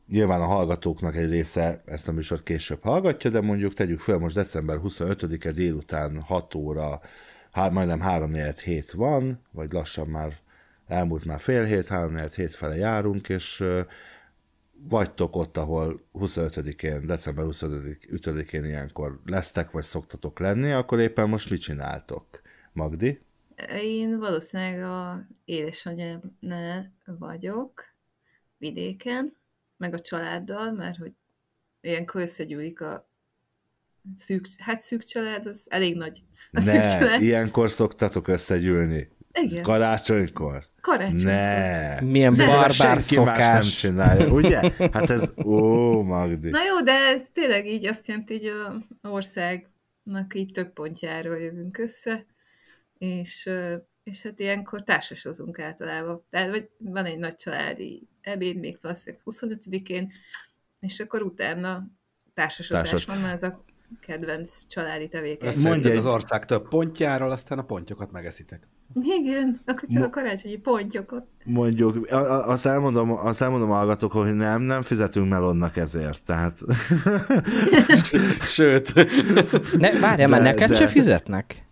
nyilván a hallgatóknak egy része ezt a műsort később hallgatja, de mondjuk tegyük fel, most december 25-e délután 6 óra, há, majdnem 3 hét van, vagy lassan már elmúlt már fél hét, 3 hét fele járunk, és vagytok ott, ahol 25-én, december 25-én ilyenkor lesztek, vagy szoktatok lenni, akkor éppen most mit csináltok? Magdi? Én valószínűleg a édesanyámnál vagyok, vidéken, meg a családdal, mert hogy ilyenkor összegyűlik a szűk, hát szűk család, az elég nagy a ne, szűk család. ilyenkor szoktatok összegyűlni. Igen. Karácsonykor? Karácsonykor. Ne. Milyen barbár szokás. nem csinálja, ugye? Hát ez, ó, Magdi. Na jó, de ez tényleg így azt jelenti, hogy a országnak így több pontjáról jövünk össze, és, és hát ilyenkor társasozunk általában. Tehát vagy van egy nagy családi ebéd, még valószínűleg 25-én, és akkor utána társasozás Társas. van, mert az a kedvenc családi tevékenység. Mondja az ország több pontjáról, aztán a pontyokat megeszitek. Igen, akkor csak Mo- a karácsonyi pontyokat. Mondjuk, azt elmondom, azt elmondom hallgatók, hogy nem, nem fizetünk Melonnak ezért, tehát... Sőt. Ne, várjál, mert neked de... se fizetnek?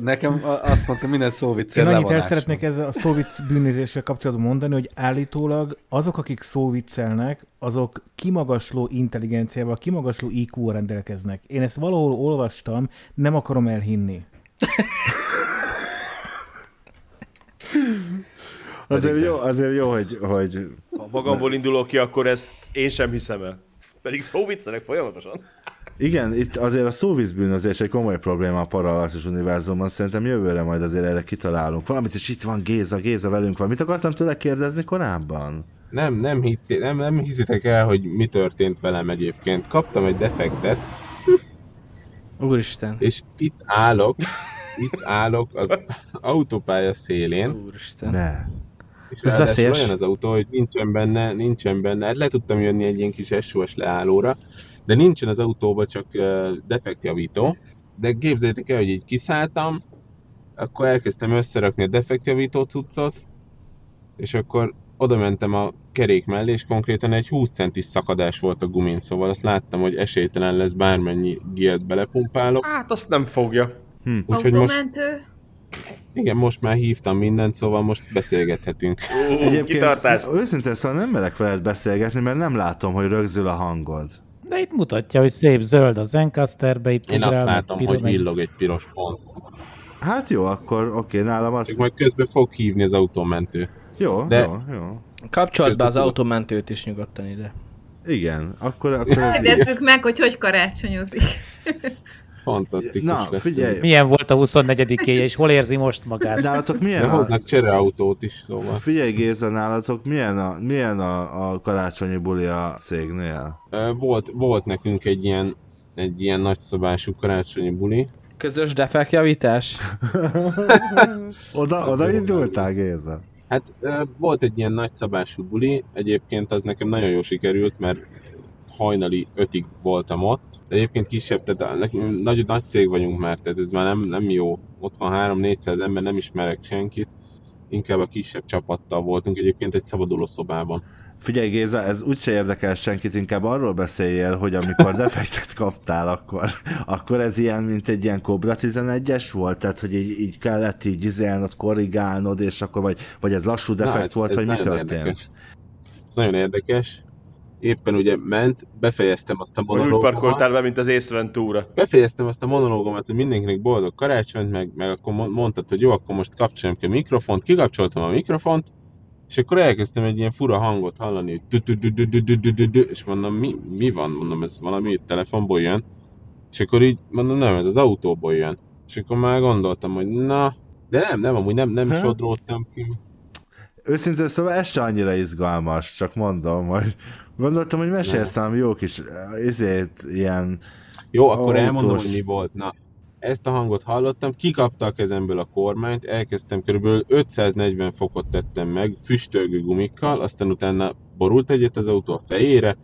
Nekem azt mondta, minden szóviccél Én annyit el szeretnék ezzel a szóvic bűnözéssel kapcsolatban mondani, hogy állítólag azok, akik szóviccelnek, azok kimagasló intelligenciával, kimagasló IQ-val rendelkeznek. Én ezt valahol olvastam, nem akarom elhinni. azért jó, azért jó, hogy, hogy... Ha magamból indulok ki, akkor ezt én sem hiszem el. Pedig szóviccelek folyamatosan. Igen, itt azért a szóvízbűnözés egy komoly probléma a Parallaxis univerzumban, szerintem jövőre majd azért erre kitalálunk valamit, és itt van Géza, Géza velünk van. Mit akartam tőle kérdezni korábban? Nem, nem, hitti, nem, nem hiszitek el, hogy mi történt velem egyébként. Kaptam egy defektet. Úristen. És itt állok, itt állok az autópálya szélén. Úristen. Ne. És Ez veszélyes. olyan az autó, hogy nincsen benne, nincsen benne. Hát le tudtam jönni egy ilyen kis SOS leállóra, de nincsen az autóban csak uh, defektjavító. De képzeljétek el, hogy így kiszálltam, akkor elkezdtem összerakni a defektjavító cuccot, és akkor oda mentem a kerék mellé, és konkrétan egy 20 centis szakadás volt a gumin, szóval azt láttam, hogy esélytelen lesz bármennyi giet belepumpálok. Hát azt nem fogja. Hm. Úgyhogy most... Igen, most már hívtam mindent, szóval most beszélgethetünk. Ó, Egyébként kitartás. őszintén szóval nem merek veled beszélgetni, mert nem látom, hogy rögzül a hangod. De itt mutatja, hogy szép zöld a Zencasterbe. Itt Én azt látom, hogy villog egy piros pont. Hát jó, akkor oké, nálam az... Csak majd közben fog hívni az autómentő. Jó, De jó, jó. Kapcsolt be az autómentőt is nyugodtan ide. Igen, akkor... akkor Kérdezzük meg, hogy hogy karácsonyozik. Fantasztikus Na, lesz. figyelj. Milyen volt a 24 éje és hol érzi most magát? Nálatok milyen? De hoznak csereautót is, szóval. Figyelj Géza, nálatok milyen a, milyen a, a karácsonyi buli a cégnél? Volt, volt nekünk egy ilyen, egy ilyen nagyszabású karácsonyi buli. Közös defektjavítás? oda, oda indultál, Géza? Hát volt egy ilyen nagyszabású buli, egyébként az nekem nagyon jól sikerült, mert hajnali ötig voltam ott. Egyébként kisebb, tehát nagy, nagy cég vagyunk már, tehát ez már nem, nem jó. Ott van 3-400 ember, nem ismerek senkit. Inkább a kisebb csapattal voltunk egyébként egy szabaduló szobában. Figyelj Géza, ez úgyse érdekel senkit, inkább arról beszéljél, hogy amikor defektet kaptál, akkor, akkor ez ilyen, mint egy ilyen Cobra 11-es volt? Tehát, hogy így, így kellett így izélnod, korrigálnod, és akkor vagy, vagy ez lassú defekt Na, ez, volt, ez vagy mi történt? Érdekes. Ez nagyon érdekes. Éppen ugye ment, befejeztem azt a monológomat. Úgy parkoltál be, mint az Ace. Befejeztem azt a monológomat, hogy mindenkinek boldog karácsonyt, meg, meg akkor mondtad, hogy jó, akkor most kapcsoljam ki a mikrofont, kikapcsoltam a mikrofont, és akkor elkezdtem egy ilyen fura hangot hallani, hogy és mondom, mi, mi van? Mondom, ez valami telefonból jön. És akkor így mondom, nem, ez az autóból jön. És akkor már gondoltam, hogy na, de nem, nem, amúgy nem, nem sodródtam ki. Őszintén szóval ez se annyira izgalmas, csak mondom, hogy gondoltam, hogy mesélsz valami jó kis, ezért ilyen Jó, akkor autós... elmondom, hogy mi volt. Na, ezt a hangot hallottam, kikapta a kezemből a kormányt, elkezdtem körülbelül 540 fokot tettem meg, füstölgő gumikkal, aztán utána borult egyet az autó a fejére,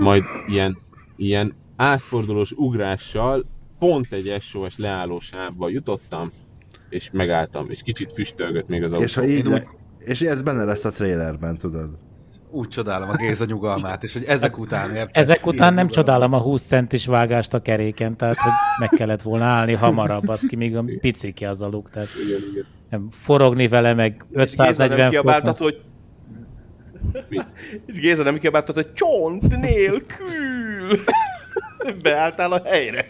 majd ilyen, ilyen átfordulós ugrással pont egy SOS leálló sávba jutottam, és megálltam, és kicsit füstölgött még az autó. És, ha így le... úgy... és ez benne lesz a trailerben, tudod? Úgy csodálom a Géza nyugalmát, és hogy ezek után értek. Ezek után nem csodálom a 20 centis vágást a keréken, tehát hogy meg kellett volna állni hamarabb, az ki még a picike az aluk, tehát igen, igen. forogni vele, meg 540 foknak. hogy Mit? És Géza nem kiabáltat, hogy csont nélkül! Beálltál a helyre.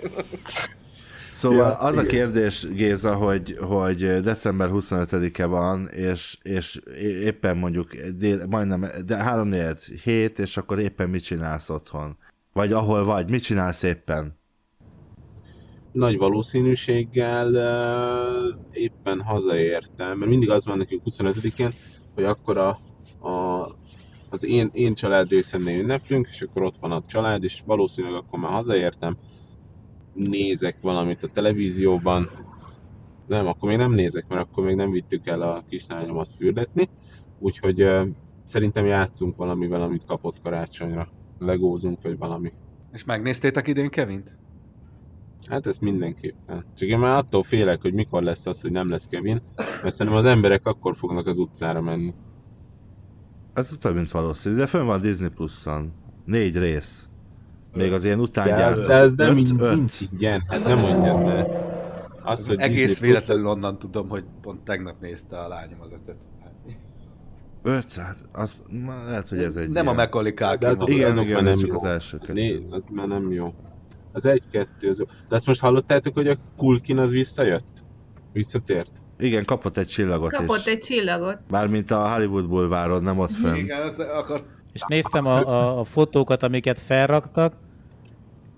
Szóval ja, az igen. a kérdés, Géza, hogy, hogy december 25-e van, és, és éppen mondjuk dél, majdnem de 3 hét, és akkor éppen mit csinálsz otthon? Vagy ahol vagy, mit csinálsz éppen? Nagy valószínűséggel uh, éppen hazaértem, mert mindig az van nekünk 25-én, hogy akkor a, a, az én, én család részemnél ünneplünk, és akkor ott van a család, és valószínűleg akkor már hazaértem, nézek valamit a televízióban, nem, akkor még nem nézek, mert akkor még nem vittük el a kislányomat fürdetni, úgyhogy uh, szerintem játszunk valamivel, amit kapott karácsonyra. Legózunk, vagy valami. És megnéztétek idén Kevint? Hát ez mindenképpen. Csak én már attól félek, hogy mikor lesz az, hogy nem lesz Kevin, mert szerintem az emberek akkor fognak az utcára menni. Ez több, mint valószínű, de fönn van Disney Plus-on. Négy rész. Még az ilyen utángyártó. De ez, de nem nincs igen, hát nem mondjad be. Az, hogy egész véletlenül az... onnan tudom, hogy pont tegnap nézte a lányom az ötöt. Öt? Hát az, lehet, hogy ez egy Nem ilyen. a Culkin. Az, igen, azok igen, már nem jó. az első kettő. Az már nem jó. Az egy-kettő. Az... De azt most hallottátok, hogy a Kulkin az visszajött? Visszatért? Igen, kapott egy csillagot Kapott is. egy csillagot. Mármint a Hollywood Boulevardon, nem ott fönn. Igen, az akart és néztem a, a, a fotókat, amiket felraktak,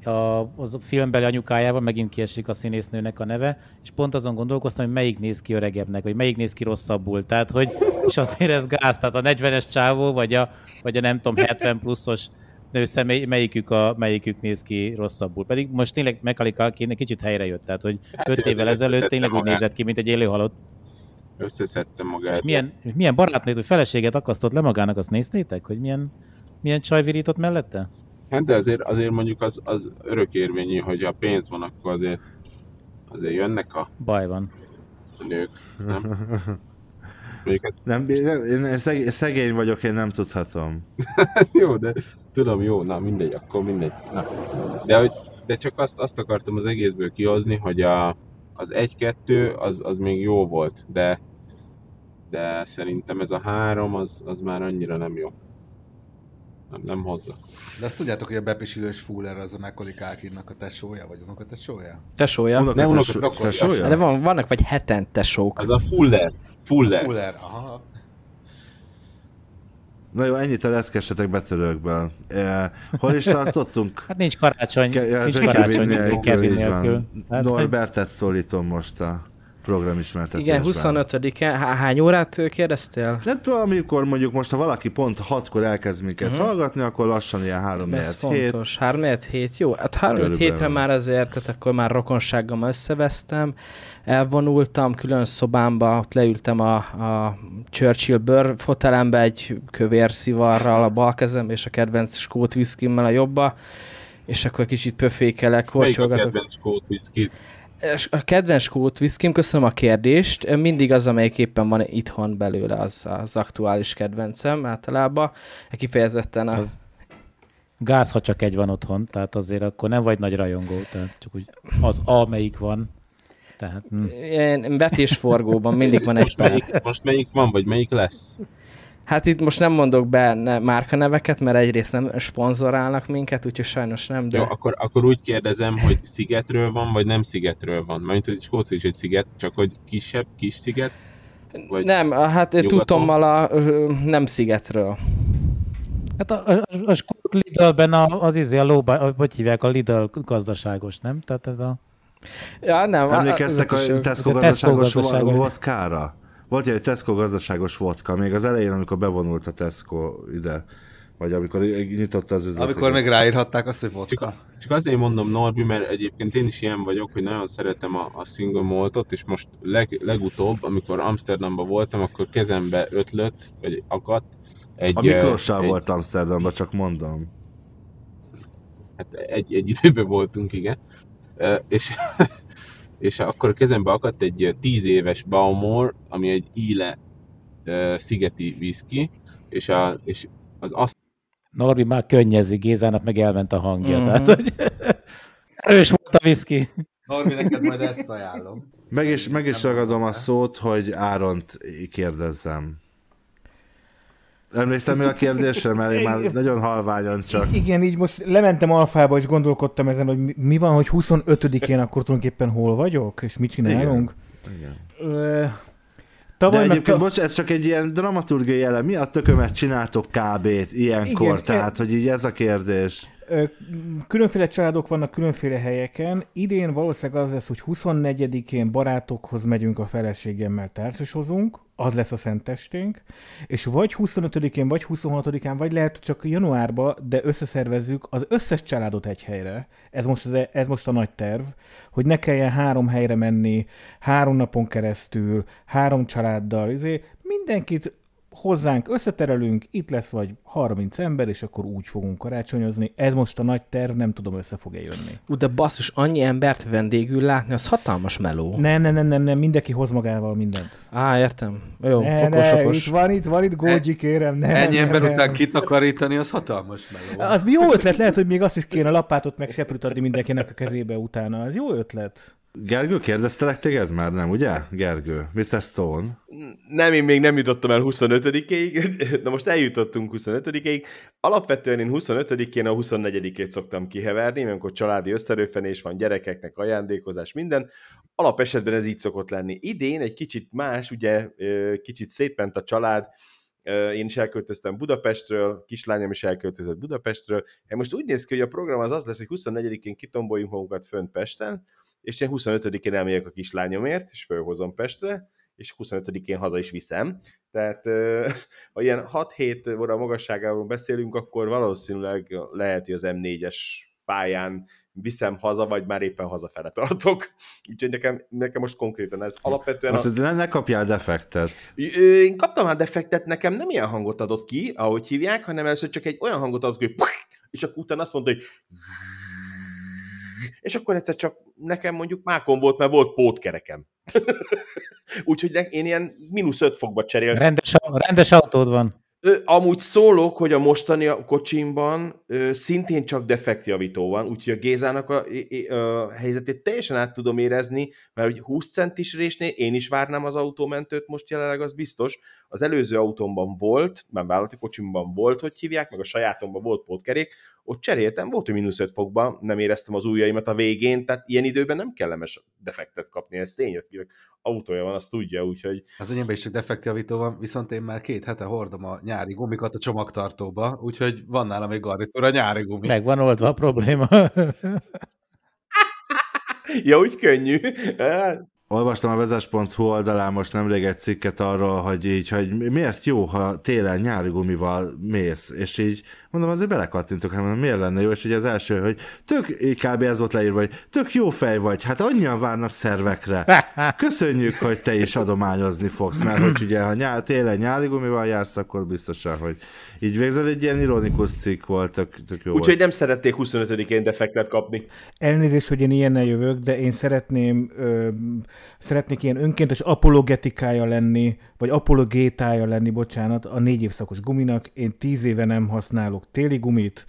a, az a filmbeli anyukájával, megint kiesik a színésznőnek a neve, és pont azon gondolkoztam, hogy melyik néz ki öregebbnek, vagy melyik néz ki rosszabbul. Tehát, hogy, és azért ez gáz, tehát a 40-es csávó, vagy a, vagy a nem tudom, 70 pluszos nő személy, melyikük, a, melyikük néz ki rosszabbul. Pedig most tényleg Macaulay Culkin kicsit helyre jött, tehát hogy hát 5 évvel ezelőtt tényleg úgy nézett ki, mint egy élő halott összeszedte magát. És milyen, milyen barátnőt, hogy feleséget akasztott le magának, azt néztétek, hogy milyen, milyen csaj virított mellette? Hát de azért, azért mondjuk az, az örökérvényű, hogy ha pénz van, akkor azért, azért jönnek a... Baj van. A nők, nem? Ez... Nem, én szegény, szegény vagyok, én nem tudhatom. jó, de tudom, jó, na mindegy, akkor mindegy. Na. De, hogy, de csak azt, azt akartam az egészből kihozni, hogy a, az 1-2 az, az még jó volt, de, de szerintem ez a három az, az már annyira nem jó. Nem, nem hozza. De azt tudjátok, hogy a bepisilős Fuller az a Macaulay Culkinnak a tesója, vagy unok a tesója? Tesója. Unok nem unok tesója? tesója? De van, vannak vagy heten tesók. Az a Fuller. Fuller. Fuller, aha. Na jó, ennyit a leszkessetek betörőkből. Eh, hol is tartottunk? hát nincs karácsony, Ke- nincs karácsony nélkül, nélkül. Hát, Norbertet szólítom most a programismertetésben. Igen, 25-e. Hány órát kérdeztél? Hát amikor mondjuk most, ha valaki pont 6-kor elkezd minket uh-huh. hallgatni, akkor lassan ilyen 3 Ez fontos. 3 hét, jó. Hát 3 hétre már azért, tehát akkor már rokonsággal összevesztem elvonultam külön szobámba, ott leültem a, a Churchill bőr fotelembe egy kövér szivarral a bal kezem, és a kedvenc skót whisky a jobba, és akkor kicsit pöfékelek, kortyolgatok. Melyik a kedvenc skót whisky? A kedvenc skót viszkim, köszönöm a kérdést. Mindig az, amelyik éppen van itthon belőle, az az aktuális kedvencem általában. Kifejezetten a... Az gáz, ha csak egy van otthon, tehát azért akkor nem vagy nagy rajongó, tehát csak úgy az A, melyik van. Tehát, hm. Én vetésforgóban mindig van egy most melyik, most melyik van, vagy melyik lesz? Hát itt most nem mondok be ne, márkaneveket, mert egyrészt nem sponzorálnak minket, úgyhogy sajnos nem, de... Jó, akkor, akkor úgy kérdezem, hogy szigetről van, vagy nem szigetről van? Mert hogy Skócia is egy sziget, csak hogy kisebb, kis sziget? Vagy nem, hát tudom a nem szigetről. Hát a, a, a Skót Lidl-ben a, az izé a lóba, hogy hívják, a Lidl gazdaságos, nem? Tehát ez a... Ja, nem. Emlékeztek a, a Tesco gazdaságos, gazdaságos vodkára? Volt egy Tesco gazdaságos vodka, még az elején, amikor bevonult a Tesco ide, vagy amikor nyitotta az üzletet. Amikor még ráírhatták azt, hogy vodka. Csak, csak azért mondom Norbi, mert egyébként én is ilyen vagyok, hogy nagyon szeretem a, a single maltot, és most leg, legutóbb, amikor Amsterdamban voltam, akkor kezembe ötlött, vagy akadt, egy, a Miklossal egy, volt Amsterdamban, csak mondom. Hát egy, egy időben voltunk, igen. És és akkor a kezembe akadt egy 10 éves Baumor, ami egy íle uh, szigeti whisky, és, a, és az azt... Norbi már könnyezi, Gézának meg elment a hangja, mm-hmm. tehát hogy erős volt a whisky. Norbi, neked majd ezt ajánlom. Meg is, meg is ragadom a szót, hogy Áront kérdezzem. Emlékszem még a kérdésre, mert én már nagyon halványan csak. Igen, így most lementem alfába, és gondolkodtam ezen, hogy mi van, hogy 25-én akkor tulajdonképpen hol vagyok, és mit csinálunk. Igen. Igen. Tavaly De egyébként, bocs, ez csak egy ilyen dramaturgiai elem. Mi a tökömet csináltok kb-t ilyenkor? Igen, Tehát, e... hogy így ez a kérdés. Különféle családok vannak különféle helyeken. Idén valószínűleg az lesz, hogy 24-én barátokhoz megyünk a feleségemmel, társashozunk, az lesz a szentesténk, és vagy 25-én, vagy 26-án, vagy lehet csak januárban, de összeszervezzük az összes családot egy helyre. Ez most, az, ez most a nagy terv, hogy ne kelljen három helyre menni, három napon keresztül, három családdal, izé, mindenkit hozzánk összeterelünk, itt lesz vagy 30 ember, és akkor úgy fogunk karácsonyozni. Ez most a nagy terv, nem tudom, össze fog-e jönni. Ú, de basszus, annyi embert vendégül látni, az hatalmas meló. Nem, nem, nem, nem, nem, mindenki hoz magával mindent. Á, értem. Jó, ne, okos, ne, okos. Itt van itt, van itt Gógyi, kérem. Nem, Ennyi nem, ember nem. után kitakarítani, az hatalmas meló. Az jó ötlet, lehet, hogy még azt is kéne lapátot meg seprűt adni mindenkinek a kezébe utána. Az jó ötlet. Gergő, kérdeztelek téged már, nem, ugye? Gergő, Mr. Stone. Nem, én még nem jutottam el 25-ig, de most eljutottunk 25-ig. Alapvetően én 25-én a 24-ét szoktam kiheverni, amikor családi összerőfenés van, gyerekeknek ajándékozás, minden. Alapesetben ez így szokott lenni. Idén egy kicsit más, ugye kicsit szétment a család, én is elköltöztem Budapestről, kislányom is elköltözött Budapestről. Most úgy néz ki, hogy a program az az lesz, hogy 24-én kitomboljunk magunkat fönt Pesten, és én 25-én elmegyek a kislányomért, és fölhozom Pestre, és 25-én haza is viszem. Tehát ha ilyen 6-7 óra magasságáról beszélünk, akkor valószínűleg lehet, hogy az M4-es pályán viszem haza, vagy már éppen hazafele tartok. Úgyhogy nekem, nekem most konkrétan ez alapvetően... Azt a... ne, ne kapjál defektet. Én kaptam már defektet, nekem nem ilyen hangot adott ki, ahogy hívják, hanem először csak egy olyan hangot adott ki, hogy és akkor utána azt mondta, hogy és akkor egyszer csak nekem mondjuk mákon volt, mert volt pótkerekem. Úgyhogy én ilyen mínusz öt fokba cseréltem. Rendes, rendes autód van. Amúgy szólok, hogy a mostani kocsimban ö, szintén csak defektjavító van, úgyhogy a Gézának a, a, a helyzetét teljesen át tudom érezni, mert hogy 20 centis résnél én is várnám az autómentőt, most jelenleg az biztos. Az előző autómban volt, mert vállalati kocsimban volt, hogy hívják, meg a sajátomban volt pótkerék, ott cseréltem, volt, hogy mínusz 5 fokban, nem éreztem az ujjaimat a végén, tehát ilyen időben nem kellemes defektet kapni, ez tény, akinek autója van, azt tudja, úgyhogy... Az enyémben is csak defektjavító van, viszont én már két hete hordom a nyári gumikat a csomagtartóba, úgyhogy van nálam egy garnitúra nyári gumi. Meg van oldva a probléma. ja, úgy könnyű. Olvastam a vezes.hu oldalán most nemrég egy cikket arról, hogy így, hogy miért jó, ha télen nyári gumival mész, és így mondom, azért belekattintok, hát mondom, miért lenne jó, és így az első, hogy tök, kb. ez volt leírva, hogy tök jó fej vagy, hát annyian várnak szervekre. Köszönjük, hogy te is adományozni fogsz, mert hogy ugye, ha nyár, télen nyári gumival jársz, akkor biztosan, hogy így végzed, egy ilyen ironikus cikk volt, tök, tök jó Úgyhogy nem szerették 25-én defektet kapni. Elnézést, hogy én ilyennel jövök, de én szeretném, ö, szeretnék ilyen önkéntes apologetikája lenni, vagy apologétája lenni, bocsánat, a négy évszakos guminak. Én tíz éve nem használok téli gumit,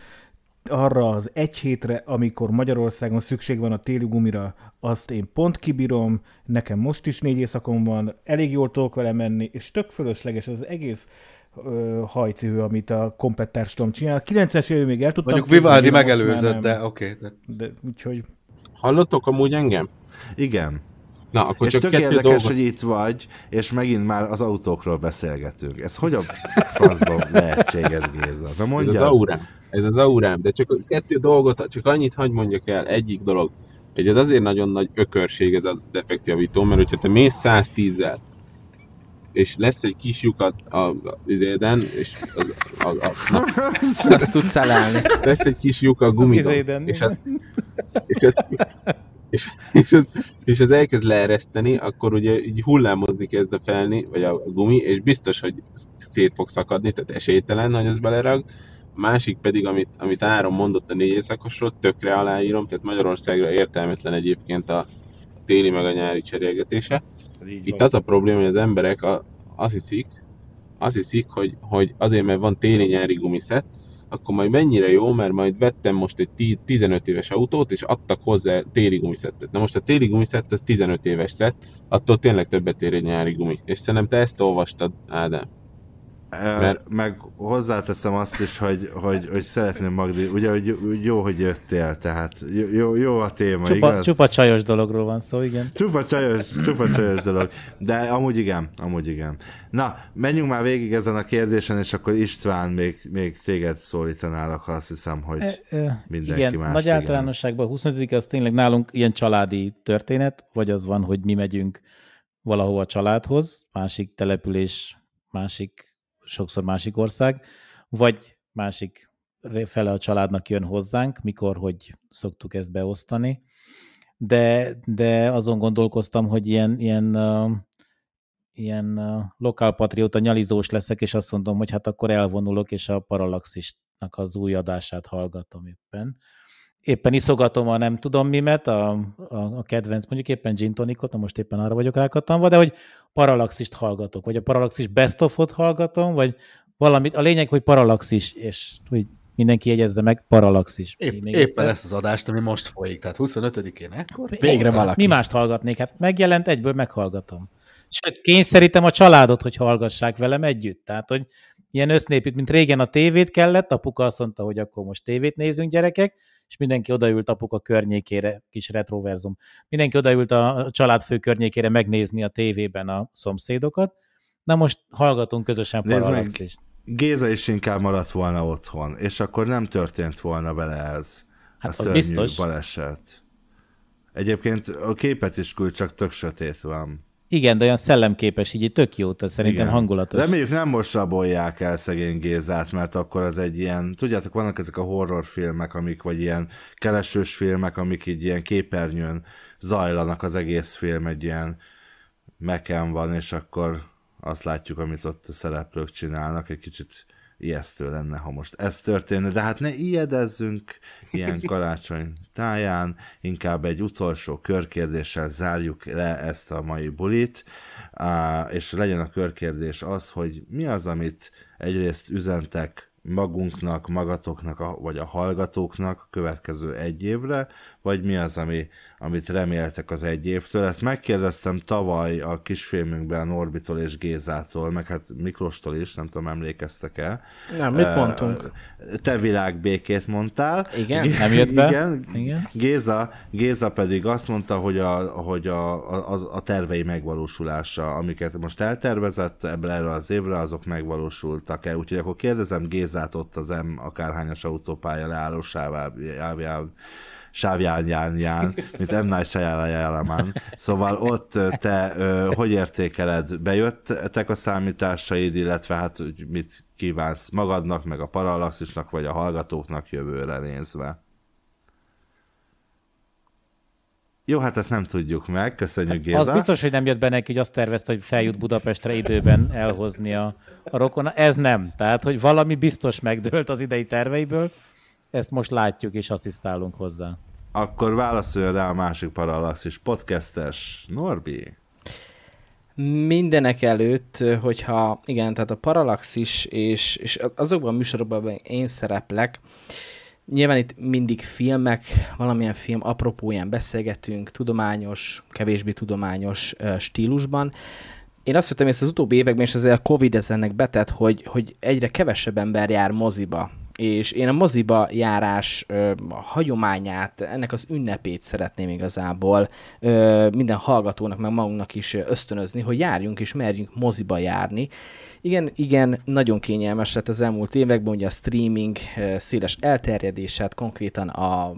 arra az egy hétre, amikor Magyarországon szükség van a téli gumira, azt én pont kibírom, nekem most is négy éjszakon van, elég jól tudok vele menni, és tök fölösleges az egész ö, hajcihő, amit a kompettárstom csinál. 90-es évő még el tudtam. Mondjuk Vivaldi megelőzött, de oké. Okay, de... de úgyhogy... Hallottok amúgy engem? Igen. Na, akkor és csak tök kettő érdekes, dolgot... hogy itt vagy, és megint már az autókról beszélgetünk. Ez hogy a francban lehetséges, Géza? Na mondjad. Ez az aurám. Ez az aurám. De csak kettő dolgot, csak annyit hagy mondjak el. Egyik dolog, hogy ez azért nagyon nagy ökörség ez az defektjavító, mert hogyha te mész 110-zel, és lesz egy kis lyukat a izéden, és az, a, a, na, Azt tudsz elállni. lesz egy kis lyuk a gumidon, és az, és az, és, és, az, és az elkezd leereszteni, akkor ugye így hullámozni kezd a felni, vagy a gumi, és biztos, hogy szét fog szakadni, tehát esélytelen, hogy az belerag. A másik pedig, amit, amit Áron mondott a négy éjszakosról, tökre aláírom, tehát Magyarországra értelmetlen egyébként a téli meg a nyári cserélgetése. Itt az a probléma, hogy az emberek a, azt hiszik, azt hiszik, hogy, hogy azért, mert van téli-nyári gumiszett, akkor majd mennyire jó, mert majd vettem most egy 10 15 éves autót, és adtak hozzá téli gumiszettet. Na most a téli gumiszett az 15 éves szett, attól tényleg többet ér egy nyári gumi. És szerintem te ezt olvastad, Ádám. Mert... Meg hozzáteszem azt is, hogy, hogy, hogy szeretném Magdi, ugye, hogy jó, hogy jöttél, tehát jó, jó a téma, csupa, igaz? Csupa csajos dologról van szó, igen. Csupa csajos, csupa csajos dolog. De amúgy igen, amúgy igen. Na, menjünk már végig ezen a kérdésen, és akkor István még, még téged szólítanálak, ha azt hiszem, hogy E, e, mindenki igen, más. nagy igen. általánosságban a 25 az tényleg nálunk ilyen családi történet, vagy az van, hogy mi megyünk valahova a családhoz, másik település, másik, sokszor másik ország, vagy másik fele a családnak jön hozzánk, mikor, hogy szoktuk ezt beosztani. De, de azon gondolkoztam, hogy ilyen, ilyen, uh, ilyen uh, lokálpatrióta nyalizós leszek, és azt mondom, hogy hát akkor elvonulok, és a Parallaxisnak az új adását hallgatom éppen. Éppen iszogatom a nem tudom mimet, a, a, a kedvenc, mondjuk éppen gin tonicot, na most éppen arra vagyok rákattanva, de hogy Parallaxist hallgatok, vagy a Parallaxis Best of-ot hallgatom, vagy valamit. A lényeg, hogy Parallaxis, és hogy mindenki jegyezze meg, Parallaxis. Épp, Még éppen egyszer. ezt az adást, ami most folyik, tehát 25-én ekkor. Végre valaki. Mi mást hallgatnék? Hát megjelent, egyből meghallgatom. Sőt, kényszerítem a családot, hogy hallgassák velem együtt. Tehát, hogy ilyen össznépít, mint régen a tévét kellett, apuka azt mondta, hogy akkor most tévét nézünk gyerekek, és mindenki odaült apuka környékére, kis retroverzum, mindenki odaült a családfő környékére megnézni a tévében a szomszédokat. Na most hallgatunk közösen Parallaxist. Géza is inkább maradt volna otthon, és akkor nem történt volna vele ez. Hát a szörnyű biztos. baleset. Egyébként a képet is küld, csak tök sötét van. Igen, de olyan szellemképes, így tök jó, tehát szerintem Igen. hangulatos. Reméljük nem most rabolják el szegény Gézát, mert akkor az egy ilyen, tudjátok, vannak ezek a horrorfilmek, amik, vagy ilyen keresős filmek, amik így ilyen képernyőn zajlanak az egész film, egy ilyen meken van, és akkor azt látjuk, amit ott a szereplők csinálnak, egy kicsit ijesztő lenne, ha most ez történne, de hát ne ijedezzünk ilyen karácsony táján, inkább egy utolsó körkérdéssel zárjuk le ezt a mai bulit, és legyen a körkérdés az, hogy mi az, amit egyrészt üzentek magunknak, magatoknak, vagy a hallgatóknak a következő egy évre, vagy mi az, ami, amit reméltek az egy évtől. Ezt megkérdeztem tavaly a kisfilmünkben Norbitól és Gézától, meg hát Miklóstól is, nem tudom, emlékeztek-e. Nem, mit Eh, mondtunk? Te világbékét mondtál. Igen? Gé- Nem jött be? Igen. Igen. Géza, Géza pedig azt mondta, hogy a, hogy a, a, a tervei megvalósulása, amiket most eltervezett ebből erre az évre, azok megvalósultak-e. Úgyhogy akkor kérdezem Gézát, ott az M akárhányas autópálya leálló sávján, sávján, mint M. Night Shyamalan. Szóval ott te hogy értékeled? Bejöttek a számításaid, illetve hát mit kívánsz magadnak, meg a Parallaxisnak, vagy a hallgatóknak jövőre nézve? Jó, hát ezt nem tudjuk meg, köszönjük Géza. Az biztos, hogy nem jött be neki, hogy azt tervezte, hogy feljut Budapestre időben elhozni a, a rokona. Ez nem. Tehát, hogy valami biztos megdőlt az idei terveiből, ezt most látjuk és asszisztálunk hozzá. Akkor válaszolja rá a másik Parallaxis podcastes Norbi. Mindenek előtt, hogyha igen, tehát a Parallaxis és, és azokban a műsorokban én szereplek, Nyilván itt mindig filmek, valamilyen film apropóján beszélgetünk, tudományos, kevésbé tudományos stílusban. Én azt hittem, hogy ezt az utóbbi években, és azért a Covid ez ennek betett, hogy, hogy egyre kevesebb ember jár moziba. És én a moziba járás ö, a hagyományát, ennek az ünnepét szeretném igazából ö, minden hallgatónak, meg magunknak is ösztönözni, hogy járjunk és merjünk moziba járni. Igen, igen, nagyon kényelmes lett az elmúlt években, ugye a streaming széles elterjedését, konkrétan a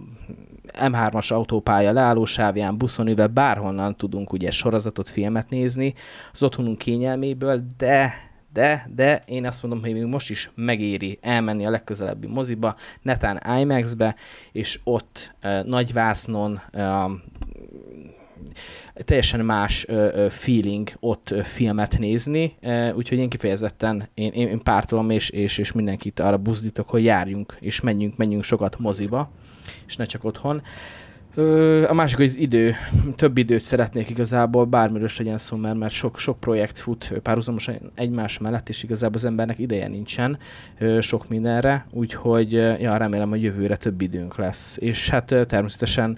M3-as autópálya leállósávján, buszon ülve bárhonnan tudunk ugye sorozatot, filmet nézni. Az otthonunk kényelméből, de de, de én azt mondom, hogy még most is megéri elmenni a legközelebbi moziba, netán IMAX-be, és ott uh, nagyvásznon uh, teljesen más uh, feeling ott uh, filmet nézni, uh, úgyhogy én kifejezetten én, én, én pártolom és, és, és mindenkit arra buzdítok, hogy járjunk és menjünk, menjünk sokat moziba, és ne csak otthon. A másik, hogy az idő, több időt szeretnék igazából, bármiről legyen szó, mert, mert sok, sok projekt fut párhuzamosan egymás mellett, és igazából az embernek ideje nincsen sok mindenre, úgyhogy ja, remélem, hogy jövőre több időnk lesz. És hát természetesen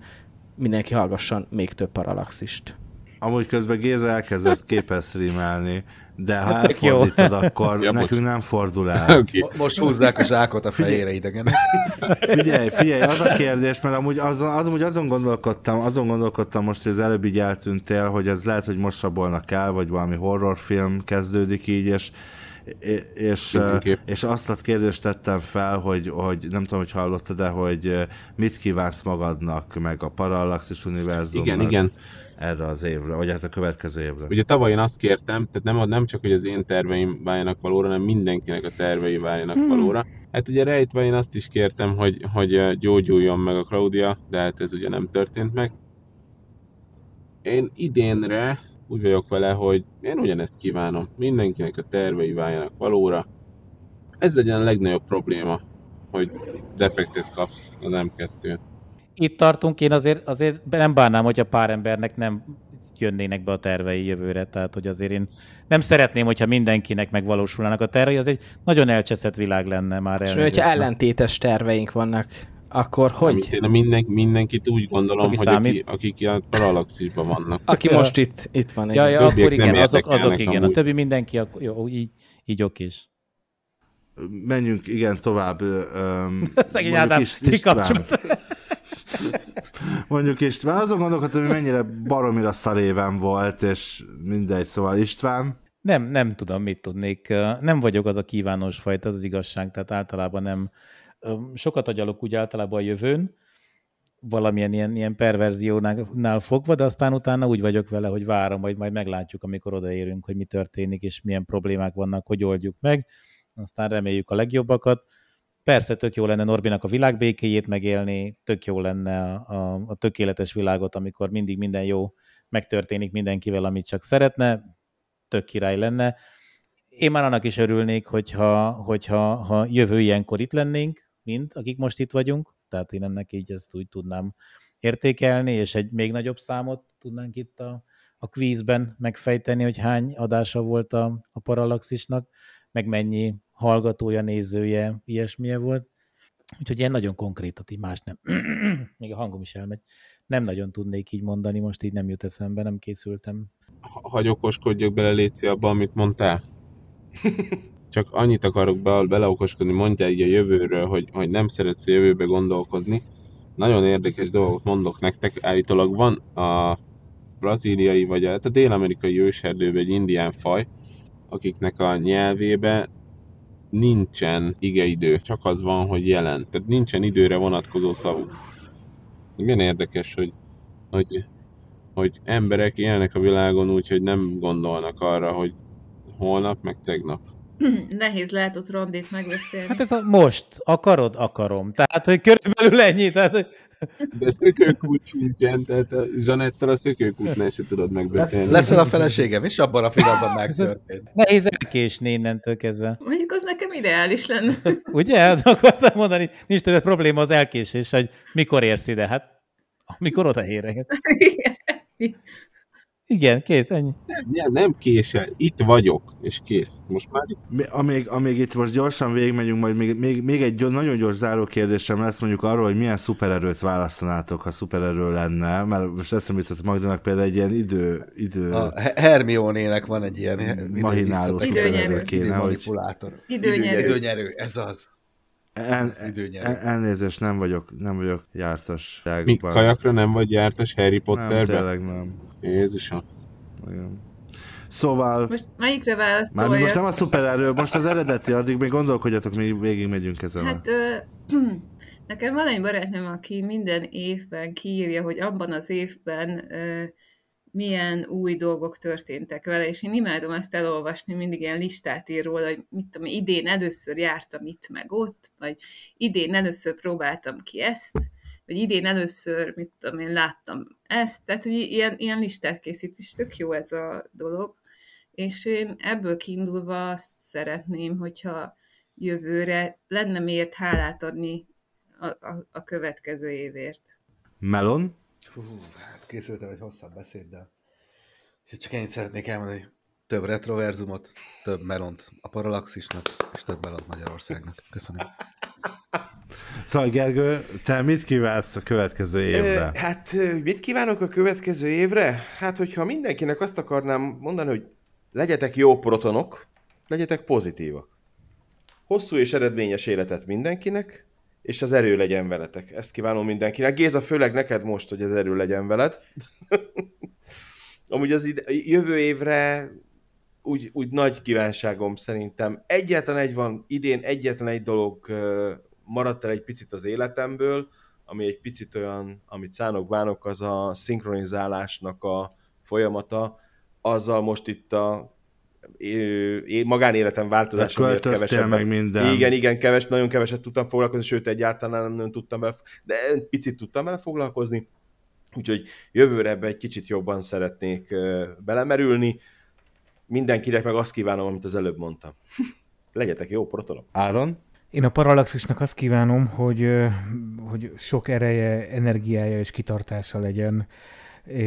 mindenki hallgasson még több paralaxist. Amúgy közben Géza elkezdett képes streamelni, de ha hát elfordítod, akkor ja, nekünk nem fordul el. Okay. Most húzzák a zsákot a fejére idegenek. Figyelj, figyelj, az a kérdés, mert amúgy azon, az, amúgy azon gondolkodtam, azon gondolkodtam most, hogy az előbb így eltűntél, hogy ez lehet, hogy most rabolnak el, vagy valami horrorfilm kezdődik így, és és, és azt a kérdést tettem fel, hogy, hogy nem tudom, hogy hallottad, de hogy mit kívánsz magadnak, meg a Parallaxis univerzumnak igen, igen. Erre az évre, vagy hát a következő évre. Ugye tavaly én azt kértem, tehát nem, nem csak, hogy az én terveim váljanak valóra, hanem mindenkinek a tervei váljanak hmm. valóra. Hát ugye rejtve én azt is kértem, hogy, hogy gyógyuljon meg a Claudia, de hát ez ugye nem történt meg. Én idénre úgy vagyok vele, hogy én ugyanezt kívánom. Mindenkinek a tervei váljanak valóra. Ez legyen a legnagyobb probléma, hogy defektet kapsz az M2. Itt tartunk, én azért, azért nem bánnám, hogy a pár embernek nem jönnének be a tervei jövőre, tehát hogy azért én nem szeretném, hogyha mindenkinek megvalósulnának a tervei, az egy nagyon elcseszett világ lenne már. És hogyha ellentétes terveink vannak, akkor hogy? Amit én minden, mindenkit úgy gondolom, aki hogy aki, akik a paralaxisban vannak. Aki most itt, itt van. Ja, ja, akkor igen, azok, azok igen. Amúgy. A többi mindenki, akkor, jó, így, így oké is. Menjünk, igen, tovább. Um, Szegény Ádám, István. Mondjuk István, azon gondolkodtam, hogy mennyire baromira szaréven volt, és mindegy, szóval István. Nem, nem tudom, mit tudnék. Nem vagyok az a kívános fajta, az, az igazság, tehát általában nem, sokat agyalok úgy általában a jövőn, valamilyen ilyen, ilyen perverziónál fogva, de aztán utána úgy vagyok vele, hogy várom, hogy majd meglátjuk, amikor odaérünk, hogy mi történik, és milyen problémák vannak, hogy oldjuk meg. Aztán reméljük a legjobbakat. Persze tök jó lenne Norbinak a világbékéjét megélni, tök jó lenne a, a, a tökéletes világot, amikor mindig minden jó megtörténik mindenkivel, amit csak szeretne, tök király lenne. Én már annak is örülnék, hogyha, hogyha ha jövő ilyenkor itt lennénk, mind, akik most itt vagyunk, tehát én ennek így ezt úgy tudnám értékelni, és egy még nagyobb számot tudnánk itt a, a kvízben megfejteni, hogy hány adása volt a, a Parallaxisnak, meg mennyi hallgatója, nézője, ilyesmilye volt. Úgyhogy ilyen nagyon konkrétat, így más nem. még a hangom is elmegy. Nem nagyon tudnék így mondani, most így nem jut eszembe, nem készültem. Hagy okoskodjak bele, Léci, abba, amit mondtál. csak annyit akarok be, beleokoskodni, mondja így a jövőről, hogy, hogy nem szeretsz a jövőbe gondolkozni. Nagyon érdekes dolgot mondok nektek. Állítólag van a brazíliai, vagy a, a dél-amerikai őserdőben egy indián faj, akiknek a nyelvébe nincsen igeidő, csak az van, hogy jelen. Tehát nincsen időre vonatkozó szavuk. Milyen érdekes, hogy, hogy, hogy emberek élnek a világon úgy, hogy nem gondolnak arra, hogy holnap, meg tegnap. Nehéz lehet ott rondét megbeszélni. Hát ez a most, akarod, akarom. Tehát, hogy körülbelül ennyi. Tehát, hogy... De szökőkút sincsen, tehát a Zsanettel a szökőkútnál se tudod megbeszélni. Lesz, leszel a feleségem, és abban a pillanatban megtörtént. Nehéz elkésni innentől kezdve. Mondjuk az nekem ideális lenne. Ugye? De akartam mondani, nincs többet probléma az elkésés, hogy mikor érsz ide. Hát amikor oda éreket. Igen, kész, ennyi. Nem, nem, nem késel, itt vagyok, és kész. Most már itt. Mi, amíg, amíg itt most gyorsan végigmegyünk, majd még, még, még egy nagyon gyors záró kérdésem lesz mondjuk arról, hogy milyen szupererőt választanátok, ha szupererő lenne, mert most eszembe jutott Magdanak például egy ilyen idő... idő... A Hermione-nek van egy ilyen mahináló szupererő kéne, hogy... Manipulátor. Időnyerő. Időnyerő, ez az. En, en, elnézést, nem vagyok, nem vagyok jártas. Mi kajakra nem vagy jártas Harry Potterben? Nem, tényleg nem. Jézusom. Igen. Szóval... Most melyikre választoljak? Már most nem a szupererő, most az eredeti, addig még gondolkodjatok, még végig megyünk ezen. Hát ö, nekem van egy barátnőm, aki minden évben kiírja, hogy abban az évben ö, milyen új dolgok történtek vele, és én imádom ezt elolvasni, mindig ilyen listát ír róla, hogy mit tudom, idén először jártam itt meg ott, vagy idén először próbáltam ki ezt, vagy idén először, mit tudom én, láttam ezt, tehát hogy ilyen, ilyen listát készít, és tök jó ez a dolog, és én ebből kiindulva azt szeretném, hogyha jövőre lenne miért hálát adni a, a, a következő évért. Melon? Hú, hát készültem egy hosszabb beszéddel. Csak ennyit szeretnék elmondani, hogy több retroverzumot, több melont a Parallaxisnak, és több melont Magyarországnak. Köszönöm. Szóval Gergő, te mit kívánsz a következő évre? Hát mit kívánok a következő évre? Hát, hogyha mindenkinek azt akarnám mondani, hogy legyetek jó protonok, legyetek pozitívak. Hosszú és eredményes életet mindenkinek, és az erő legyen veletek. Ezt kívánom mindenkinek. Géza, főleg neked most, hogy az erő legyen veled. Amúgy az ide, jövő évre úgy, úgy nagy kívánságom szerintem. Egyetlen egy van, idén egyetlen egy dolog maradt el egy picit az életemből, ami egy picit olyan, amit szánok bánok, az a szinkronizálásnak a folyamata. Azzal most itt a magánéletem változása miatt kevesebb. meg minden. Igen, igen, keves, nagyon keveset tudtam foglalkozni, sőt egyáltalán nem, nem tudtam vele, de picit tudtam vele foglalkozni, úgyhogy jövőre ebbe egy kicsit jobban szeretnék belemerülni. Mindenkinek meg azt kívánom, amit az előbb mondtam. Legyetek jó protonok. Áron? Én a Parallaxisnak azt kívánom, hogy, hogy sok ereje, energiája és kitartása legyen,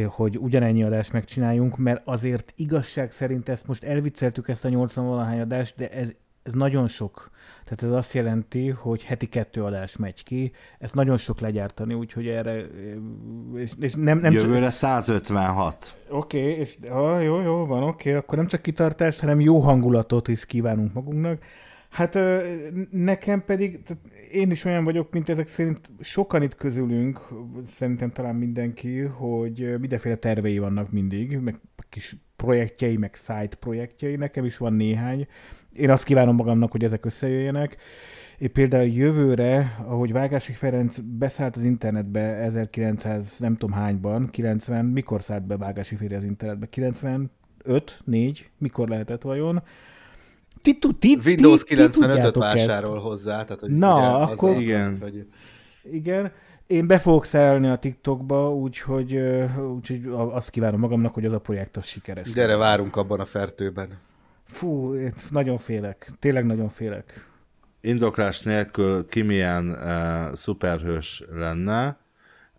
hogy ugyanennyi adást megcsináljunk, mert azért igazság szerint ezt most elvicceltük ezt a 80 valahány adást, de ez, ez nagyon sok. Tehát ez azt jelenti, hogy heti kettő adás megy ki, ezt nagyon sok legyártani, úgyhogy erre... És, és nem, nem Jövőre csak... 156. Oké, okay, és ah, jó, jó, van, oké, okay, akkor nem csak kitartást, hanem jó hangulatot is kívánunk magunknak. Hát nekem pedig, én is olyan vagyok, mint ezek szerint sokan itt közülünk, szerintem talán mindenki, hogy mindenféle tervei vannak mindig, meg kis projektjei, meg side projektjei, nekem is van néhány. Én azt kívánom magamnak, hogy ezek összejöjjenek. Én például jövőre, ahogy Vágási Ferenc beszállt az internetbe 1900 nem tudom hányban, 90, mikor szállt be Vágási Ferenc az internetbe? 95, 4, mikor lehetett vajon? Ti, ti, Windows 95-öt vásárol ezt. hozzá. Tehát, hogy Na, ugye, akkor... Az igen. Hogy... Igen. Én be fogok szállni a TikTokba, úgyhogy, úgyhogy azt kívánom magamnak, hogy az a projekt az sikeres. Gyere, várunk abban a fertőben. Fú, nagyon félek. Tényleg nagyon félek. Indoklás nélkül ki milyen uh, szuperhős lenne,